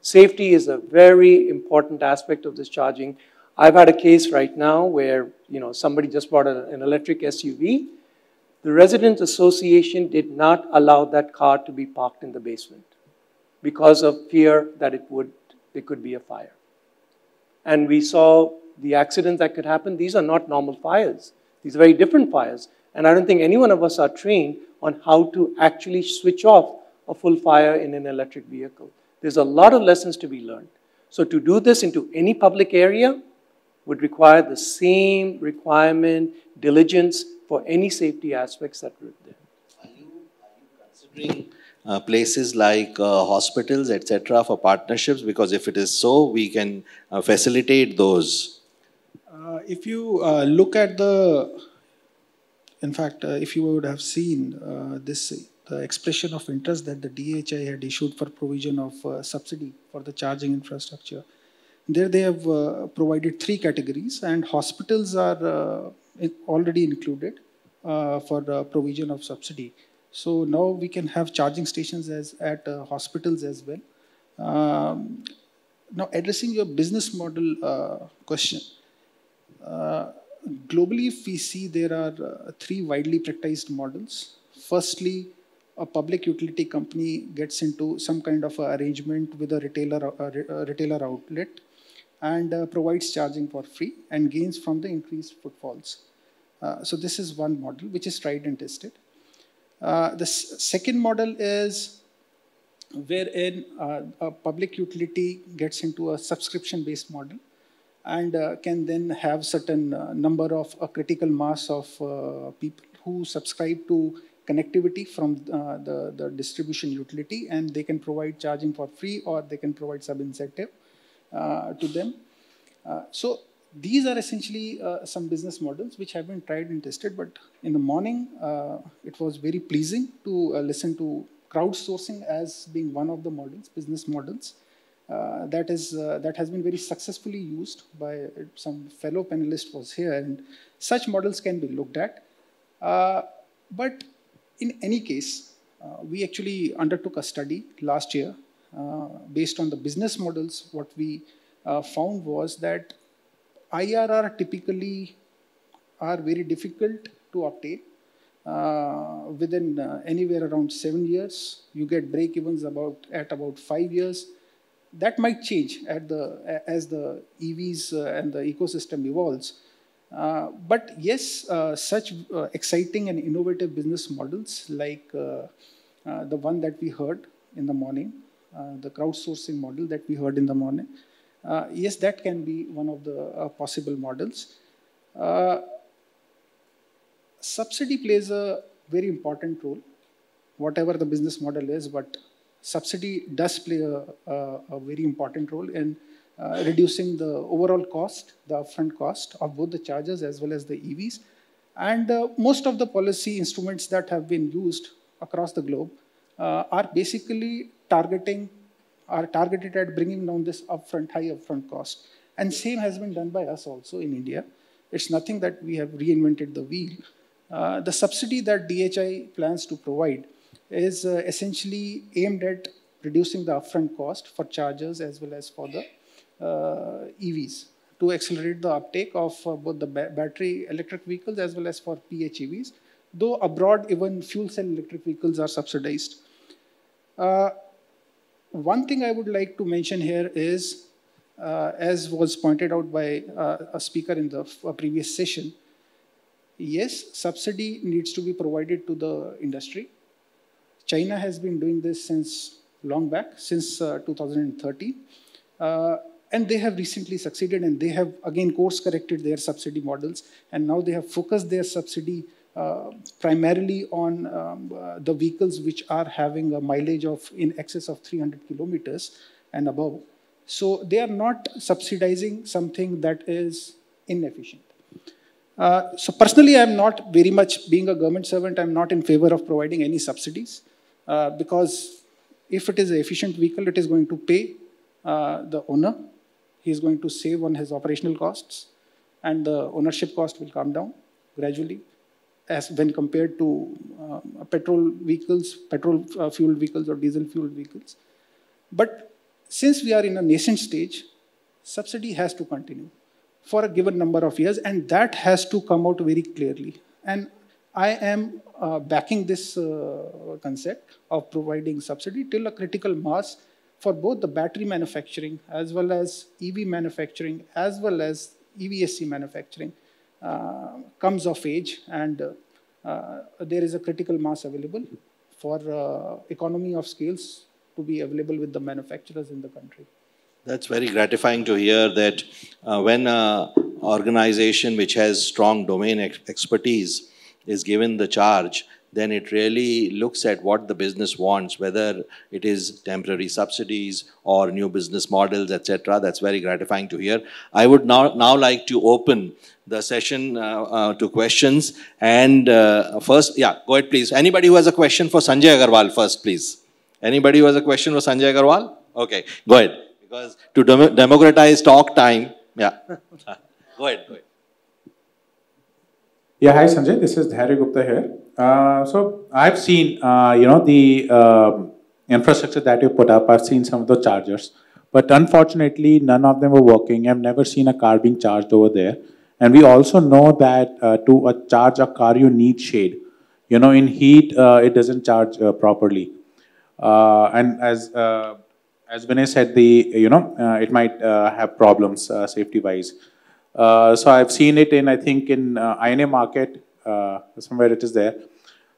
Safety is a very important aspect of this charging. I've had a case right now where you know somebody just bought a, an electric SUV. The residents association did not allow that car to be parked in the basement because of fear that it would there could be a fire. And we saw the accidents that could happen. These are not normal fires. These are very different fires. And I don't think any one of us are trained on how to actually switch off a full fire in an electric vehicle. There's a lot of lessons to be learned. So to do this into any public area would require the same requirement, diligence for any safety aspects that were there. Are you, are you considering uh, places like uh, hospitals, etc., for partnerships? Because if it is so, we can uh, facilitate those. Uh, if you uh, look at the, in fact, if you would have seen this, the expression of interest that the DHI had issued for provision of subsidy for the charging infrastructure, there they have provided three categories, and hospitals are already included for the provision of subsidy. So now we can have charging stations as at uh, hospitals as well. Um, now addressing your business model uh, question. Uh, globally, if we see there are uh, three widely practiced models. Firstly, a public utility company gets into some kind of arrangement with a retailer, a retailer outlet and uh, provides charging for free and gains from the increased footfalls. Uh, so this is one model which is tried and tested. Uh, the second model is wherein uh, a public utility gets into a subscription-based model and uh, can then have certain uh, number of a critical mass of uh, people who subscribe to connectivity from the, the distribution utility and they can provide charging for free or they can provide sub-incentive to them. so these are essentially uh, some business models which have been tried and tested. But in the morning, uh, it was very pleasing to uh, listen to crowdsourcing as being one of the models, business models. Uh, that is uh, that has been very successfully used by uh, some fellow panelists was here, and such models can be looked at. but in any case, we actually undertook a study last year based on the business models. What we found was that IRR typically are very difficult to obtain. Uh, within uh, anywhere around seven years, you get break-evens about at about five years. That might change at the as the EVs uh, and the ecosystem evolves. Uh, but yes, uh, such uh, exciting and innovative business models like the one that we heard in the morning, the crowdsourcing model that we heard in the morning, uh, yes, that can be one of the uh, possible models. Uh, subsidy plays a very important role, whatever the business model is, but subsidy does play a, a, a very important role in uh, reducing the overall cost, the upfront cost of both the chargers as well as the EVs. And uh, most of the policy instruments that have been used across the globe uh, are basically targeting are targeted at bringing down this upfront, high upfront cost. And same has been done by us also in India. It's nothing that we have reinvented the wheel. Uh, the subsidy that DHI plans to provide is uh, essentially aimed at reducing the upfront cost for chargers as well as for the uh, EVs to accelerate the uptake of uh, both the ba battery electric vehicles as well as for PHEVs, though abroad even fuel cell electric vehicles are subsidized. Uh, one thing I would like to mention here is, uh, as was pointed out by uh, a speaker in the previous session, yes, subsidy needs to be provided to the industry. China has been doing this since long back, since uh, 2013. Uh, and they have recently succeeded and they have again course corrected their subsidy models and now they have focused their subsidy uh, primarily on um, uh, the vehicles which are having a mileage of in excess of 300 kilometers and above. So they are not subsidizing something that is inefficient. Uh, so personally, I'm not very much, being a government servant, I'm not in favor of providing any subsidies uh, because if it is an efficient vehicle, it is going to pay uh, the owner. He is going to save on his operational costs and the ownership cost will come down gradually as when compared to uh, petrol vehicles, petrol uh, fueled vehicles or diesel fueled vehicles. But since we are in a nascent stage, subsidy has to continue for a given number of years, and that has to come out very clearly. And I am uh, backing this uh, concept of providing subsidy till a critical mass for both the battery manufacturing as well as EV manufacturing as well as EVSE manufacturing comes of age and uh, uh, there is a critical mass available for uh, economy of scales to be available with the manufacturers in the country. That's very gratifying to hear that uh, when an organization which has strong domain ex expertise is given the charge, then it really looks at what the business wants, whether it is temporary subsidies or new business models, etc. That's very gratifying to hear. I would now, now like to open the session uh, uh, to questions. And uh, first, yeah, go ahead, please. Anybody who has a question for Sanjay Aggarwal first, please. Anybody who has a question for Sanjay Aggarwal? Okay, go ahead. Because to dem democratize talk time, yeah. go ahead, go ahead. Yeah, hi Sanjay, this is Dhari Gupta here. Uh, so I've seen, uh, you know, the um, infrastructure that you put up, I've seen some of the chargers, but unfortunately none of them were working. I've never seen a car being charged over there. And we also know that uh, to uh, charge a car, you need shade. You know, in heat, uh, it doesn't charge uh, properly. and as as Vinay said, the you know it might have problems safety-wise. so I've seen it in I think in INA market uh, somewhere it is there.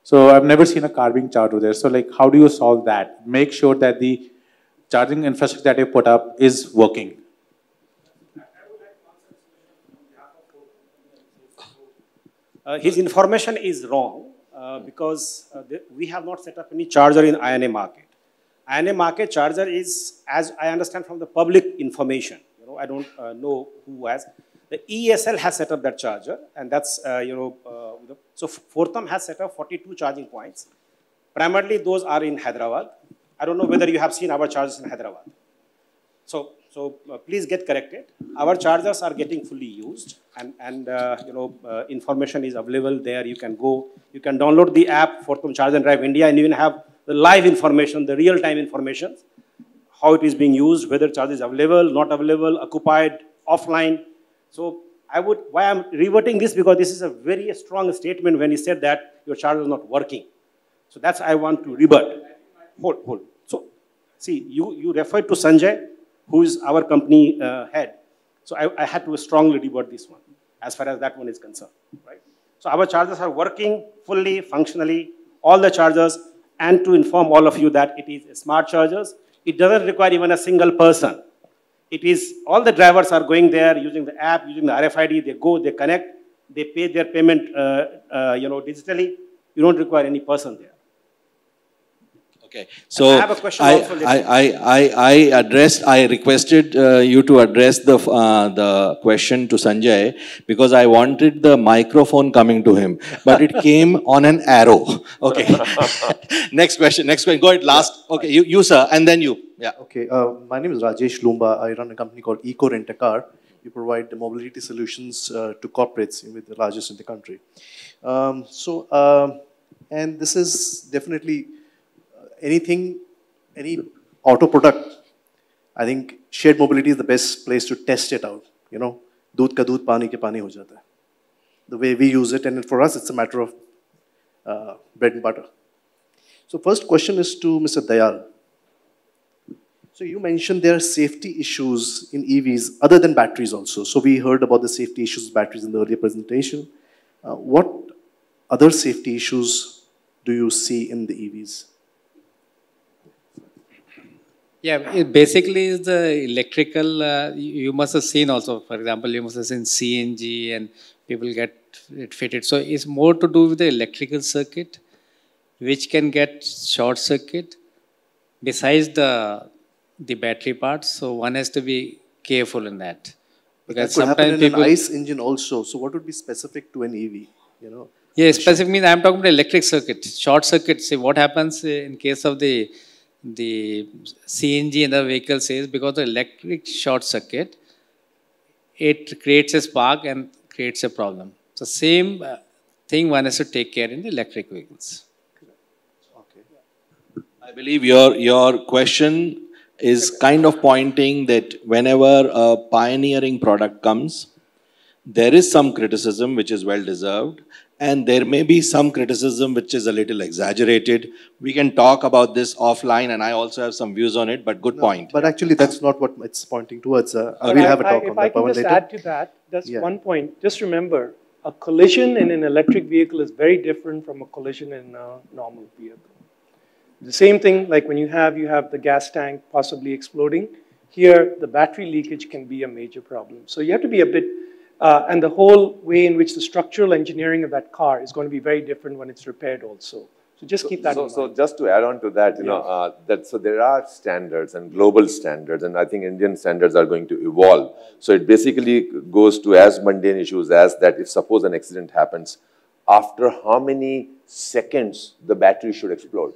So I've never seen a car being charged over there. So like, how do you solve that? Make sure that the charging infrastructure that you put up is working. Uh, his information is wrong uh, because uh, we have not set up any charger in INA market. INA market charger is, as I understand from the public information, you know, I don't uh, know who has, the EESL has set up that charger, and that's, uh, you know, uh, so Fortum has set up 42 charging points. Primarily, those are in Hyderabad. I don't know whether you have seen our chargers in Hyderabad. So, so uh, please get corrected. Our chargers are getting fully used, and, and uh, you know, uh, information is available there. You can go, you can download the app Fortum Charge and Drive India, and even have the live information, the real-time information, how it is being used, whether charge is available, not available, occupied, offline, so I would, why I'm reverting this because this is a very strong statement when he said that your charger is not working. So that's I want to revert. Hold, hold. So see, you, you referred to Sanjay, who is our company uh, head. So I, I had to strongly revert this one as far as that one is concerned, right? So our chargers are working fully, functionally, all the chargers, and to inform all of you that it is smart chargers. It doesn't require even a single person it is, all the drivers are going there using the app, using the RFID, they go, they connect, they pay their payment, uh, uh, you know, digitally. You don't require any person there. Okay. So I have a question I, also. I, I, I, I addressed, I requested uh, you to address the, uh, the question to Sanjay because I wanted the microphone coming to him, but it came on an arrow. Okay. next question, next question. Go ahead, last. Okay, you, you sir, and then you. Yeah. Okay. Uh, my name is Rajesh Loomba. I run a company called Eco Rent a Car. We provide mobility solutions uh, to corporates with the largest in the country. Um, so, um, and this is definitely anything, any auto product, I think shared mobility is the best place to test it out. You know, दूध ka दूध pani ke pani ho jata hai. The way we use it, and for us, it's a matter of uh, bread and butter. So first question is to Mr. Dayal. So you mentioned there are safety issues in EVs other than batteries also. So we heard about the safety issues with batteries in the earlier presentation. Uh, what other safety issues do you see in the EVs? Yeah, it basically is the electrical, uh, you must have seen also, for example, you must have seen CNG and people get it fitted. So it's more to do with the electrical circuit, which can get short circuit besides the, the battery parts. So one has to be careful in that. Because that could happen in people, an ICE engine also. So what would be specific to an EV, you know? Yeah, specific means I'm talking about electric circuit, short circuit. See what happens in case of the the CNG in the vehicle says because the electric short circuit, it creates a spark and creates a problem. So same uh, thing one has to take care in the electric vehicles. Okay. I believe your, your question is kind of pointing that whenever a pioneering product comes, there is some criticism which is well deserved, and there may be some criticism which is a little exaggerated. We can talk about this offline, and I also have some views on it, but good No, point. But actually, that's not what it's pointing towards. Uh, But we'll I- have a talk on that. If I that can just later. add to that, that's Yeah. one point. Just remember, a collision in an electric vehicle is very different from a collision in a normal vehicle. The same thing, like when you have, you have the gas tank possibly exploding. Here, the battery leakage can be a major problem. So you have to be a bit, uh, and the whole way in which the structural engineering of that car is going to be very different when it's repaired also. So just keep that so, in so just to add on to that, you know, uh, that so there are standards and global standards, and I think Indian standards are going to evolve. So it basically goes to as mundane issues as that if suppose an accident happens, after how many seconds the battery should explode,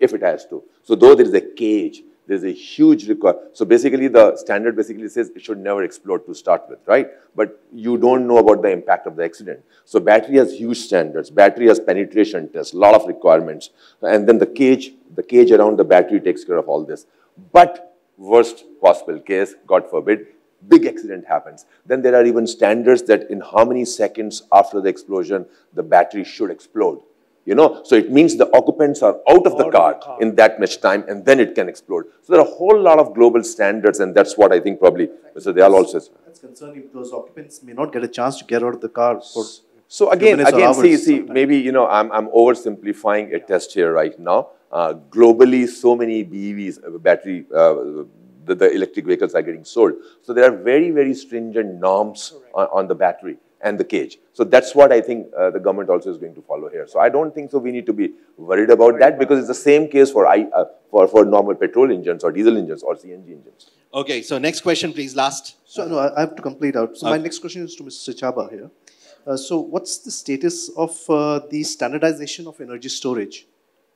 if it has to. So though there is a cage, there's a huge require. So basically the standard basically says it should never explode to start with, right? But you don't know about the impact of the accident. So battery has huge standards. Battery has penetration tests, a lot of requirements. And then the cage, the cage around the battery takes care of all this. But worst possible case, God forbid, big accident happens. Then there are even standards that in how many seconds after the explosion, the battery should explode. You know, so it means the occupants are out of the car in that much time and then it can explode. So there are a whole lot of global standards and that's what I think probably Mr. Dayal also says. That's concerning. Those occupants may not get a chance to get out of the car for So again, again, see, see, sometimes. maybe, you know, I'm, I'm oversimplifying a test here right now. Uh, globally, so many BEVs, uh, battery, uh, the, the electric vehicles are getting sold. So there are very, very stringent norms on, on the battery and the cage. So that's what I think uh, the government also is going to follow here. So I don't think so we need to be worried about that because it's the same case for, I, uh, for, for normal petrol engines or diesel engines or CNG engines. Okay, so next question, please, last. So no, I I have to complete out. So my next question is to Mr. Chaba here. Uh, so what's the status of uh, the standardization of energy storage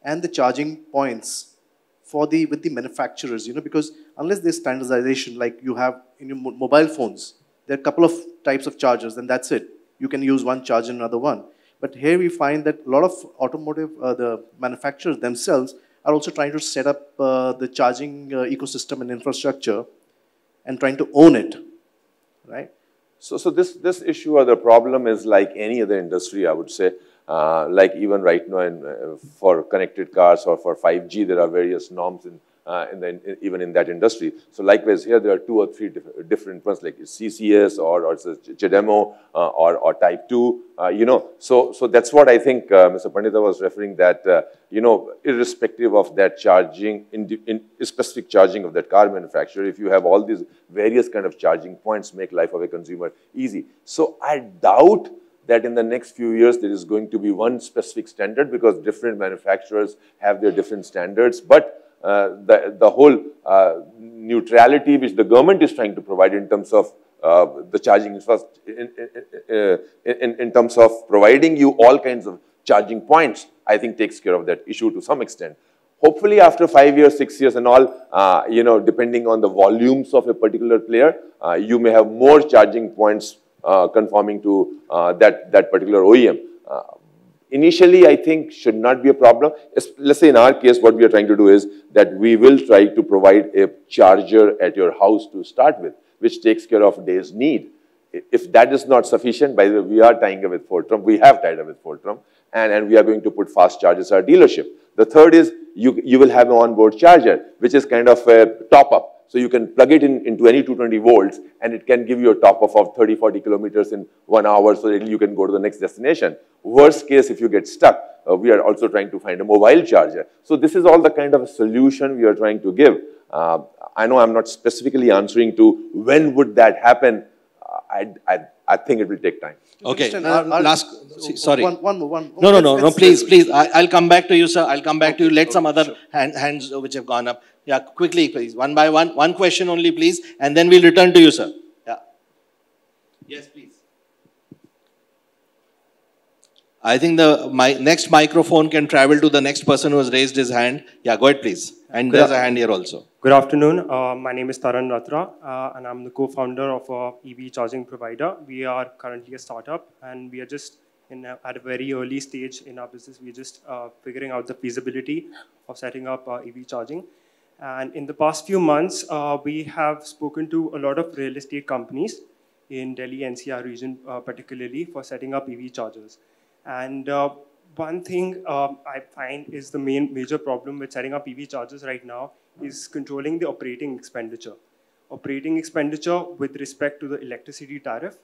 and the charging points for the with the manufacturers? You know, because unless there's standardization, like you have in your mobile phones, there are a couple of types of chargers, and that's it. You can use one charger and another one. But here we find that a lot of automotive, uh, the manufacturers themselves are also trying to set up uh, the charging uh, ecosystem and infrastructure and trying to own it, right? So, so this, this issue or the problem is like any other industry, I would say. Uh, like even right now, in, uh, for connected cars or for 5G, there are various norms in, uh, in the, even in that industry. So likewise here, there are two or three diff different ones like CCS or, or it's uh, or, or Type 2, uh, you know. So, so that's what I think uh, Mr. Pandita was referring that, uh, you know, irrespective of that charging, in, in specific charging of that car manufacturer, if you have all these various kind of charging points, make life of a consumer easy. So I doubt that in the next few years there is going to be one specific standard because different manufacturers have their different standards. But the, the whole uh, neutrality which the government is trying to provide in terms of uh, the charging in, in, in, in terms of providing you all kinds of charging points, I think takes care of that issue to some extent. Hopefully after five years, six years and all, uh, you know, depending on the volumes of a particular player, uh, you may have more charging points uh, conforming to uh, that, that particular OEM. Initially, I think should not be a problem. Let's say in our case, what we are trying to do is that we will try to provide a charger at your house to start with, which takes care of day's need. If that is not sufficient, by the way, we are tying up with Fortum. We have tied up with Fortum, and, and we are going to put fast chargers at our dealership. The third is you, you will have an onboard charger, which is kind of a top up. So you can plug it in into any 220 volts and it can give you a top off of 30, 40 kilometers in one hour so that you can go to the next destination. Worst case, if you get stuck, uh, we are also trying to find a mobile charger. So this is all the kind of solution we are trying to give. Uh, I know I'm not specifically answering to when would that happen. Uh, I, I, I think it will take time. Okay, I'll- I'll- last, so, sorry. One, one, more, one. No, no, no, no, please, please. I, I'll come back to you, sir. I'll come back to you. Let some other sure. hand, hands which have gone up. Yeah, quickly, please. One by one. One question only, please. And then we'll return to you, sir. Yeah. Yes, please. I think the my next microphone can travel to the next person who has raised his hand. Yeah, go ahead, please. And there's a hand here also. Good afternoon. Uh, my name is Taran Ratra, uh, and I'm the co-founder of a EV charging provider. We are currently a startup, and we are just a, at a very early stage in our business. We're just uh, figuring out the feasibility of setting up EV charging. And in the past few months, uh, we have spoken to a lot of real estate companies in Delhi NCR region, uh, particularly for setting up EV chargers. And uh, one thing um, I find is the main major problem with setting up EV chargers right now is controlling the operating expenditure. Operating expenditure with respect to the electricity tariff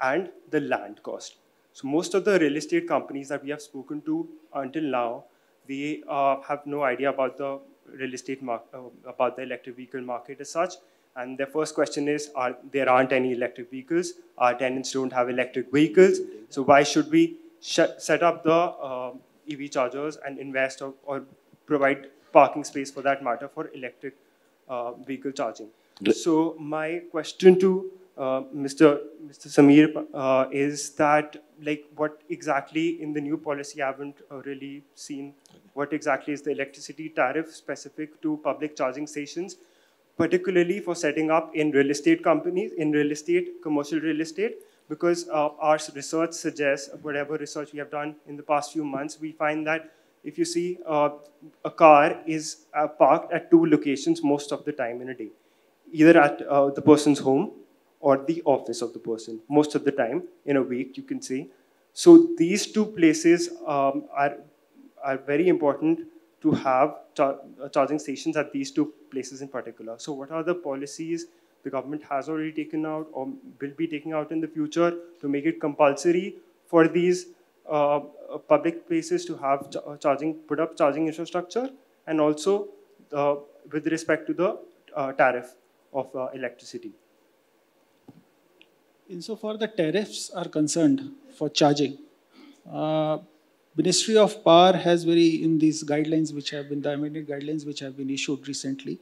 and the land cost. So most of the real estate companies that we have spoken to until now, they uh, have no idea about the real estate market, uh, about the electric vehicle market as such. And their first question is, are, there aren't any electric vehicles. Our tenants don't have electric vehicles. So why should we set up the uh, EV chargers and invest or, or, provide parking space for that matter for electric uh, vehicle charging? So my question to uh, Mr. Mr. Sameer uh, is that like what exactly in the new policy I haven't uh, really seen what exactly is the electricity tariff specific to public charging stations, particularly for setting up in real estate companies, in real estate, commercial real estate, because uh, our research suggests, whatever research we have done in the past few months, we find that if you see uh, a car is uh, parked at two locations most of the time in a day, either at uh, the person's home or the office of the person, most of the time in a week, you can see. So these two places um, are are very important to have char uh, charging stations at these two places in particular. So what are the policies the government has already taken out or will be taking out in the future to make it compulsory for these uh, public places to have ch uh, charging, put up charging infrastructure and also uh, with respect to the uh, tariff of uh, electricity. Insofar the tariffs are concerned for charging, Ministry of Power has very, in these guidelines which have been, the amended guidelines which have been issued recently,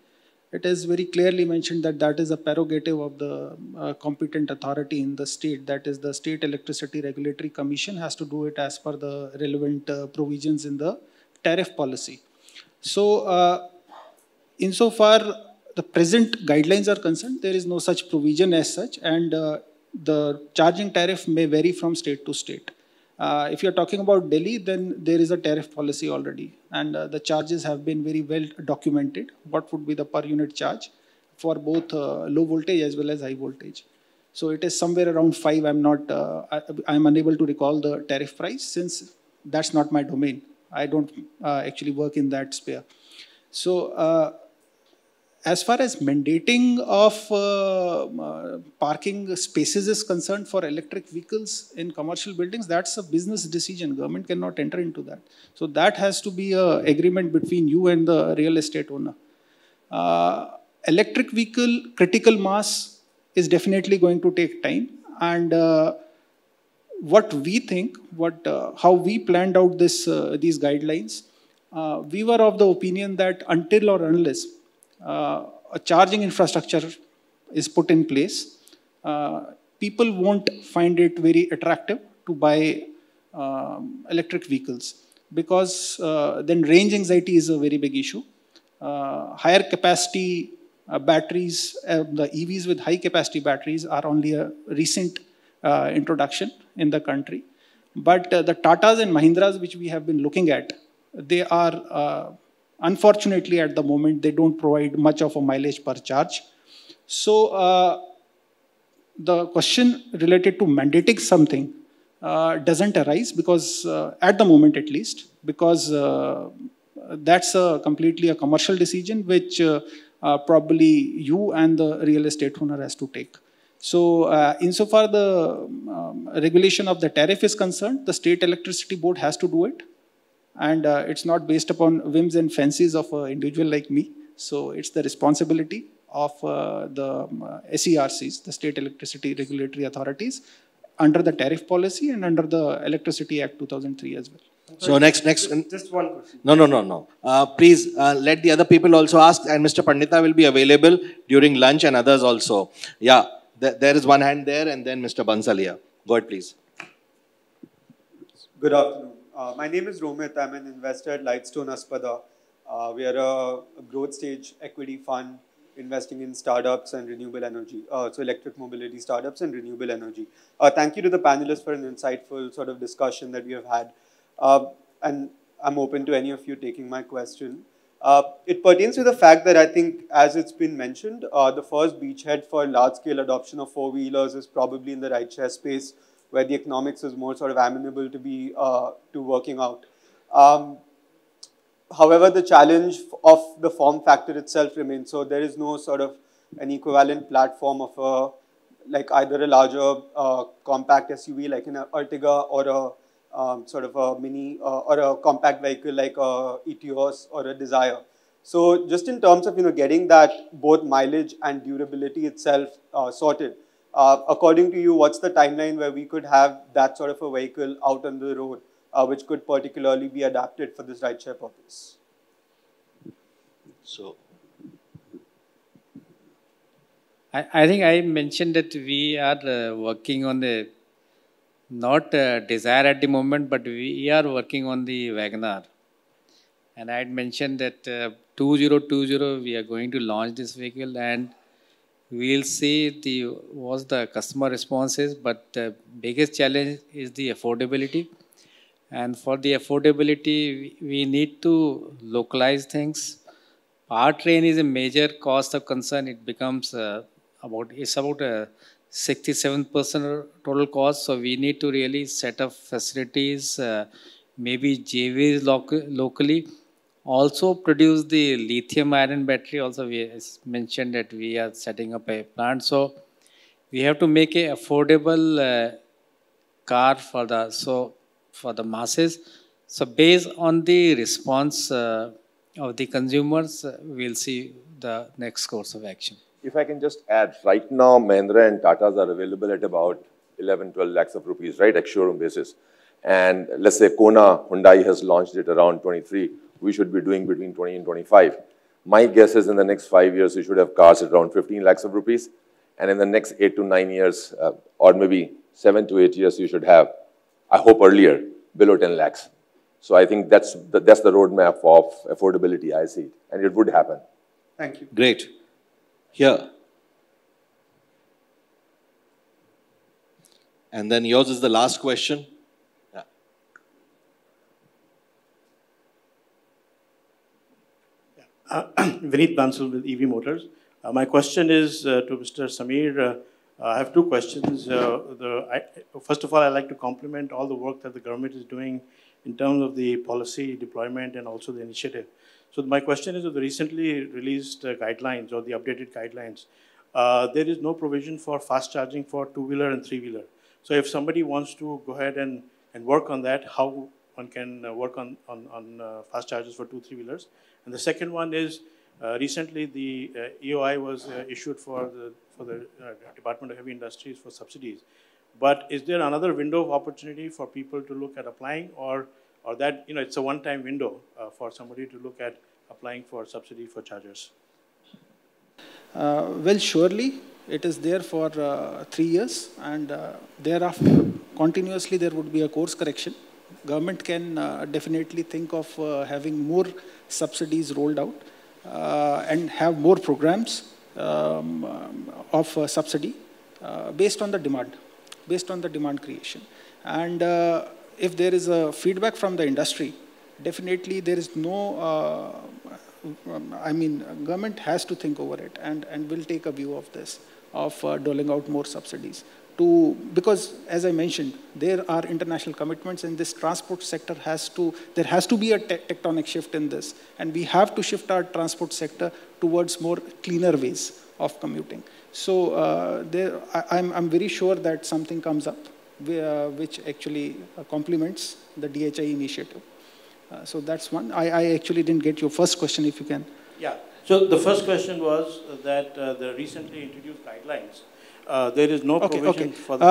it is very clearly mentioned that that is a prerogative of the uh, competent authority in the state, that is the State Electricity Regulatory Commission has to do it as per the relevant uh, provisions in the tariff policy. So, uh, insofar the present guidelines are concerned, there is no such provision as such and uh, the charging tariff may vary from state to state. Uh, if you're talking about Delhi, then there is a tariff policy already, and uh, the charges have been very well documented. What would be the per unit charge for both uh, low voltage as well as high voltage? So it is somewhere around five. I'm not. Uh, I, am unable to recall the tariff price since that's not my domain. I don't uh, actually work in that sphere. So uh, as far as mandating of uh, uh, parking spaces is concerned for electric vehicles in commercial buildings, that's a business decision. Government cannot enter into that. So that has to be an agreement between you and the real estate owner. Uh, electric vehicle critical mass is definitely going to take time. And uh, what we think, what uh, how we planned out this uh, these guidelines, we were of the opinion that until or unless a charging infrastructure is put in place, uh, people won't find it very attractive to buy um, electric vehicles because uh, then range anxiety is a very big issue. higher capacity uh, batteries, uh, the EVs with high capacity batteries are only a recent uh, introduction in the country. But the Tatas and Mahindras, which we have been looking at, they are Unfortunately, at the moment, they don't provide much of a mileage per charge. So uh, the question related to mandating something uh, doesn't arise because, uh, at the moment at least, because uh, that's a completely a commercial decision which uh, uh, probably you and the real estate owner has to take. So uh, insofar the um, regulation of the tariff is concerned, the state electricity board has to do it and uh, it's not based upon whims and fancies of an individual like me. So it's the responsibility of uh, the um, uh, SERCs, the State Electricity Regulatory Authorities, under the tariff policy and under the Electricity Act 2003 as well. So next, next. Just, just one question. No, no, no, no. Uh, please uh, let the other people also ask, and Mr. Pandita will be available during lunch and others also. Yeah, th there is one hand there, and then Mr. Bansalia. Go ahead, please. Good afternoon. Uh, my name is Romit. I'm an investor at Lightstone Aspada. Uh, we are a, growth stage equity fund investing in startups and renewable energy, uh, so electric mobility startups and renewable energy. Uh, thank you to the panelists for an insightful sort of discussion that we have had. Uh, and I'm open to any of you taking my question. Uh, it pertains to the fact that I think, as it's been mentioned, the first beachhead for large-scale adoption of four-wheelers is probably in the rideshare space, where the economics is more sort of amenable to be uh, to working out. Um, however, the challenge of the form factor itself remains. So there is no sort of an equivalent platform of a like either a larger uh, compact SUV like an Ertiga or a um, sort of a mini uh, or a compact vehicle like a Etios or a Dzire. So just in terms of you know getting that both mileage and durability itself uh, sorted, uh, according to you, what's the timeline where we could have that sort of a vehicle out on the road, uh, which could particularly be adapted for this rideshare purpose? So. I, I think I mentioned that we are uh, working on the not Dzire at the moment, but we are working on the WagonR. And I had mentioned that uh, 2020 we are going to launch this vehicle and we'll see the what the customer response is. But the biggest challenge is the affordability. And for the affordability, we need to localize things. Powertrain is a major cost of concern. It becomes uh, about it's about a 67% total cost. So we need to really set up facilities, uh, maybe JVs loc- locally. Also produce the lithium ion battery. Also we mentioned that we are setting up a plant. So we have to make a affordable uh, car for the so for the masses. So based on the response uh, of the consumers, uh, we'll see the next course of action. If I can just add, right now, Mahindra and Tatas are available at about 11, 12 lakhs of rupees, right, ex-showroom basis. And let's say Kona, Hyundai has launched it around 23. We should be doing between 20 and 25. My guess is in the next five years, we should have cars at around 15 lakhs of rupees. And in the next eight to nine years, uh, or maybe seven to eight years, you should have, I hope earlier, below 10 lakhs. So I think that's the, that's the roadmap of affordability I see, and it would happen. Thank you. Great. Here. And then yours is the last question. Uh, Vineet Bansal with EV Motors. Uh, my question is uh, to Mr. Sameer. Uh, I have two questions. Uh, the, I, first of all, I'd like to compliment all the work that the government is doing in terms of the policy deployment and also the initiative. So my question is of the recently released uh, guidelines or the updated guidelines, there is no provision for fast charging for two-wheeler and three-wheeler. So if somebody wants to go ahead and, and work on that, how one can uh, work on, on, on uh, fast chargers for two, three-wheelers. And the second one is, uh, recently the EOI was issued for the, for the Department of Heavy Industries for subsidies. But is there another window of opportunity for people to look at applying or or that, you know, it's a one-time window for somebody to look at applying for subsidy for chargers? Uh, well, surely it is there for uh, three years and uh, thereafter continuously there would be a course correction. Government can uh, definitely think of uh, having more subsidies rolled out and have more programs um, of subsidy based on the demand, based on the demand creation. And if there is a feedback from the industry, definitely there is no, uh, I mean, government has to think over it and, and will take a view of this, of uh, doling out more subsidies. To, because as I mentioned, there are international commitments and this transport sector has to, there has to be a te tectonic shift in this. And we have to shift our transport sector towards more cleaner ways of commuting. So uh, there, I, I'm, I'm very sure that something comes up uh, which actually uh, complements the DHI initiative. Uh, so that's one. I, I actually didn't get your first question, if you can. Yeah. So the first question was that the recently introduced guidelines, there is no provision okay, okay. for the...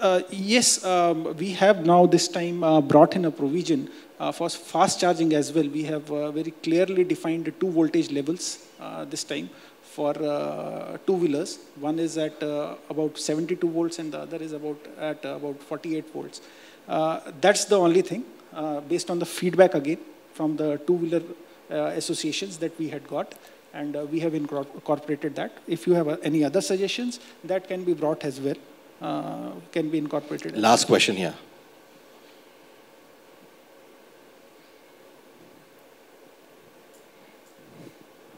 Uh, yes, um, we have now this time uh, brought in a provision uh, for fast charging as well. We have very clearly defined two voltage levels this time for uh, two-wheelers. One is at uh, about 72 volts and the other is about at uh, about 48 volts. Uh, that's the only thing, uh, based on the feedback again from the two-wheeler associations that we had got and uh, we have incorporated that. If you have uh, any other suggestions, that can be brought as well, uh, can be incorporated. Last question here.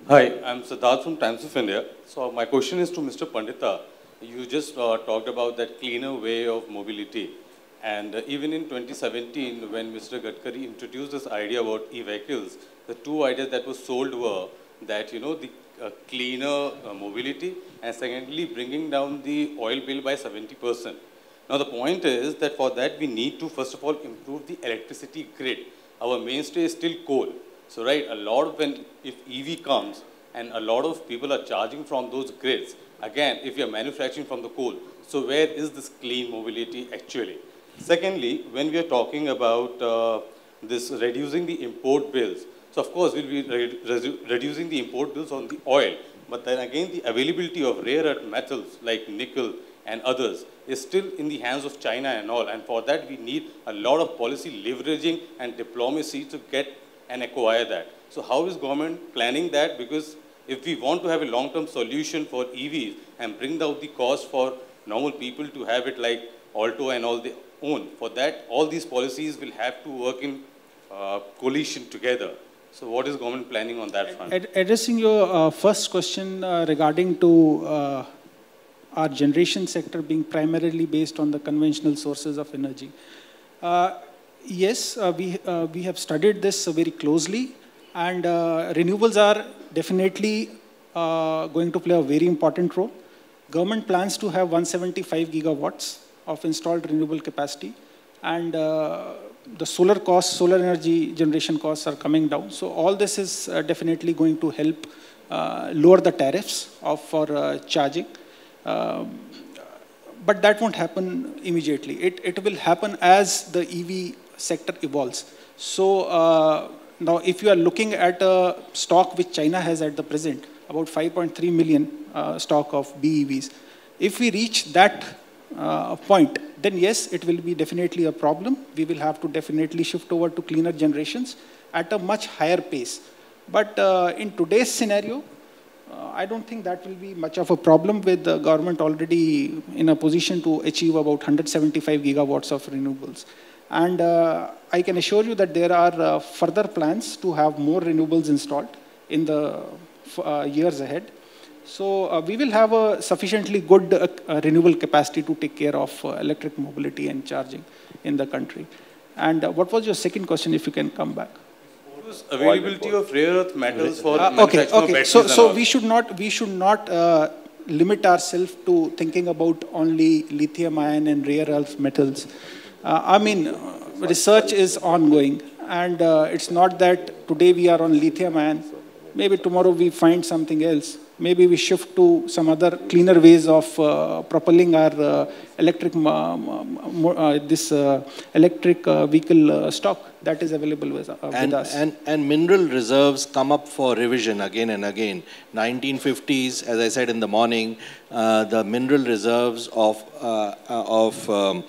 Hi, I'm Siddharth from Times of India. So my question is to Mr. Pandita. You just uh, talked about that cleaner way of mobility. And uh, even in 2017, when Mr. Gadkari introduced this idea about e-vehicles, the two ideas that were sold were that, you know, the uh, cleaner uh, mobility and secondly, bringing down the oil bill by 70%. Now, the point is that for that, we need to, first of all, improve the electricity grid. Our mainstay is still coal. So, right, a lot of when, if EV comes and a lot of people are charging from those grids, again, if you're manufacturing from the coal, so where is this clean mobility actually? Secondly, when we are talking about uh, this reducing the import bills, so of course, we'll be re reducing the import bills on the oil, but then again, the availability of rare earth metals like nickel and others is still in the hands of China and all. And for that, we need a lot of policy leveraging and diplomacy to get and acquire that. So how is government planning that? Because if we want to have a long-term solution for EVs and bring down the cost for normal people to have it like Alto and all they own, for that, all these policies will have to work in uh, coalition together. So what is government planning on that front? Ad addressing your uh, first question uh, regarding to uh, our generation sector being primarily based on the conventional sources of energy. Uh, yes, uh, we, uh, we have studied this very closely and renewables are definitely going to play a very important role. Government plans to have 175 gigawatts of installed renewable capacity and the solar costs, solar energy generation costs are coming down. So all this is uh, definitely going to help uh, lower the tariffs of, for uh, charging. Um, but that won't happen immediately. It, it will happen as the EV sector evolves. So uh, now if you are looking at a stock which China has at the present, about 5.3 million uh, stock of BEVs, if we reach that uh, point, then yes, it will be definitely a problem. We will have to definitely shift over to cleaner generations at a much higher pace. But uh, in today's scenario, uh, I don't think that will be much of a problem with the government already in a position to achieve about 175 gigawatts of renewables. And uh, I can assure you that there are uh, further plans to have more renewables installed in the years ahead. So uh, we will have a sufficiently good uh, uh, renewable capacity to take care of uh, electric mobility and charging in the country. And uh, what was your second question, if you can come back? Availability of rare earth metals for uh, okay, okay. So, so we should not we should not limit ourselves to thinking about only lithium ion and rare earth metals. I mean, research is ongoing, and it's not that today we are on lithium ion. Maybe tomorrow we find something else maybe we shift to some other cleaner ways of uh, propelling our uh, electric uh, this uh, electric uh, vehicle uh, stock that is available with, and, us. And, and mineral reserves come up for revision again and again. 1950s, as I said in the morning, the mineral reserves of, of um,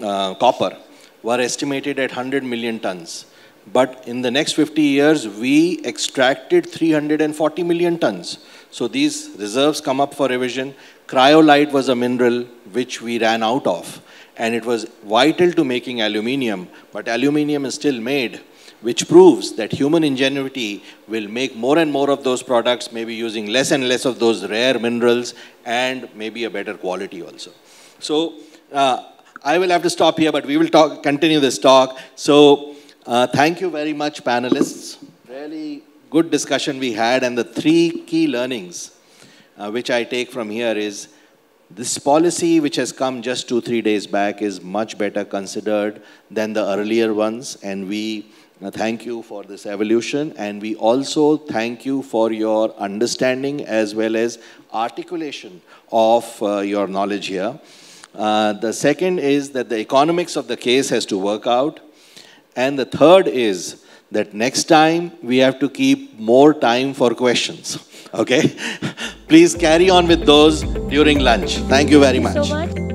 copper were estimated at 100 million tons. But in the next 50 years, we extracted 340 million tons. So these reserves come up for revision. Cryolite was a mineral which we ran out of. And it was vital to making aluminium, but aluminium is still made, which proves that human ingenuity will make more and more of those products, maybe using less and less of those rare minerals and maybe a better quality also. So uh, I will have to stop here, but we will talk, continue this talk. So uh, thank you very much, panelists. Really good discussion we had, and the three key learnings uh, which I take from here is this policy which has come just two, three days back is much better considered than the earlier ones, and we uh, thank you for this evolution, and we also thank you for your understanding as well as articulation of uh, your knowledge here. Uh, the second is that the economics of the case has to work out. And the third is that next time we have to keep more time for questions. Okay? Please carry on with those during lunch. Thank you very much.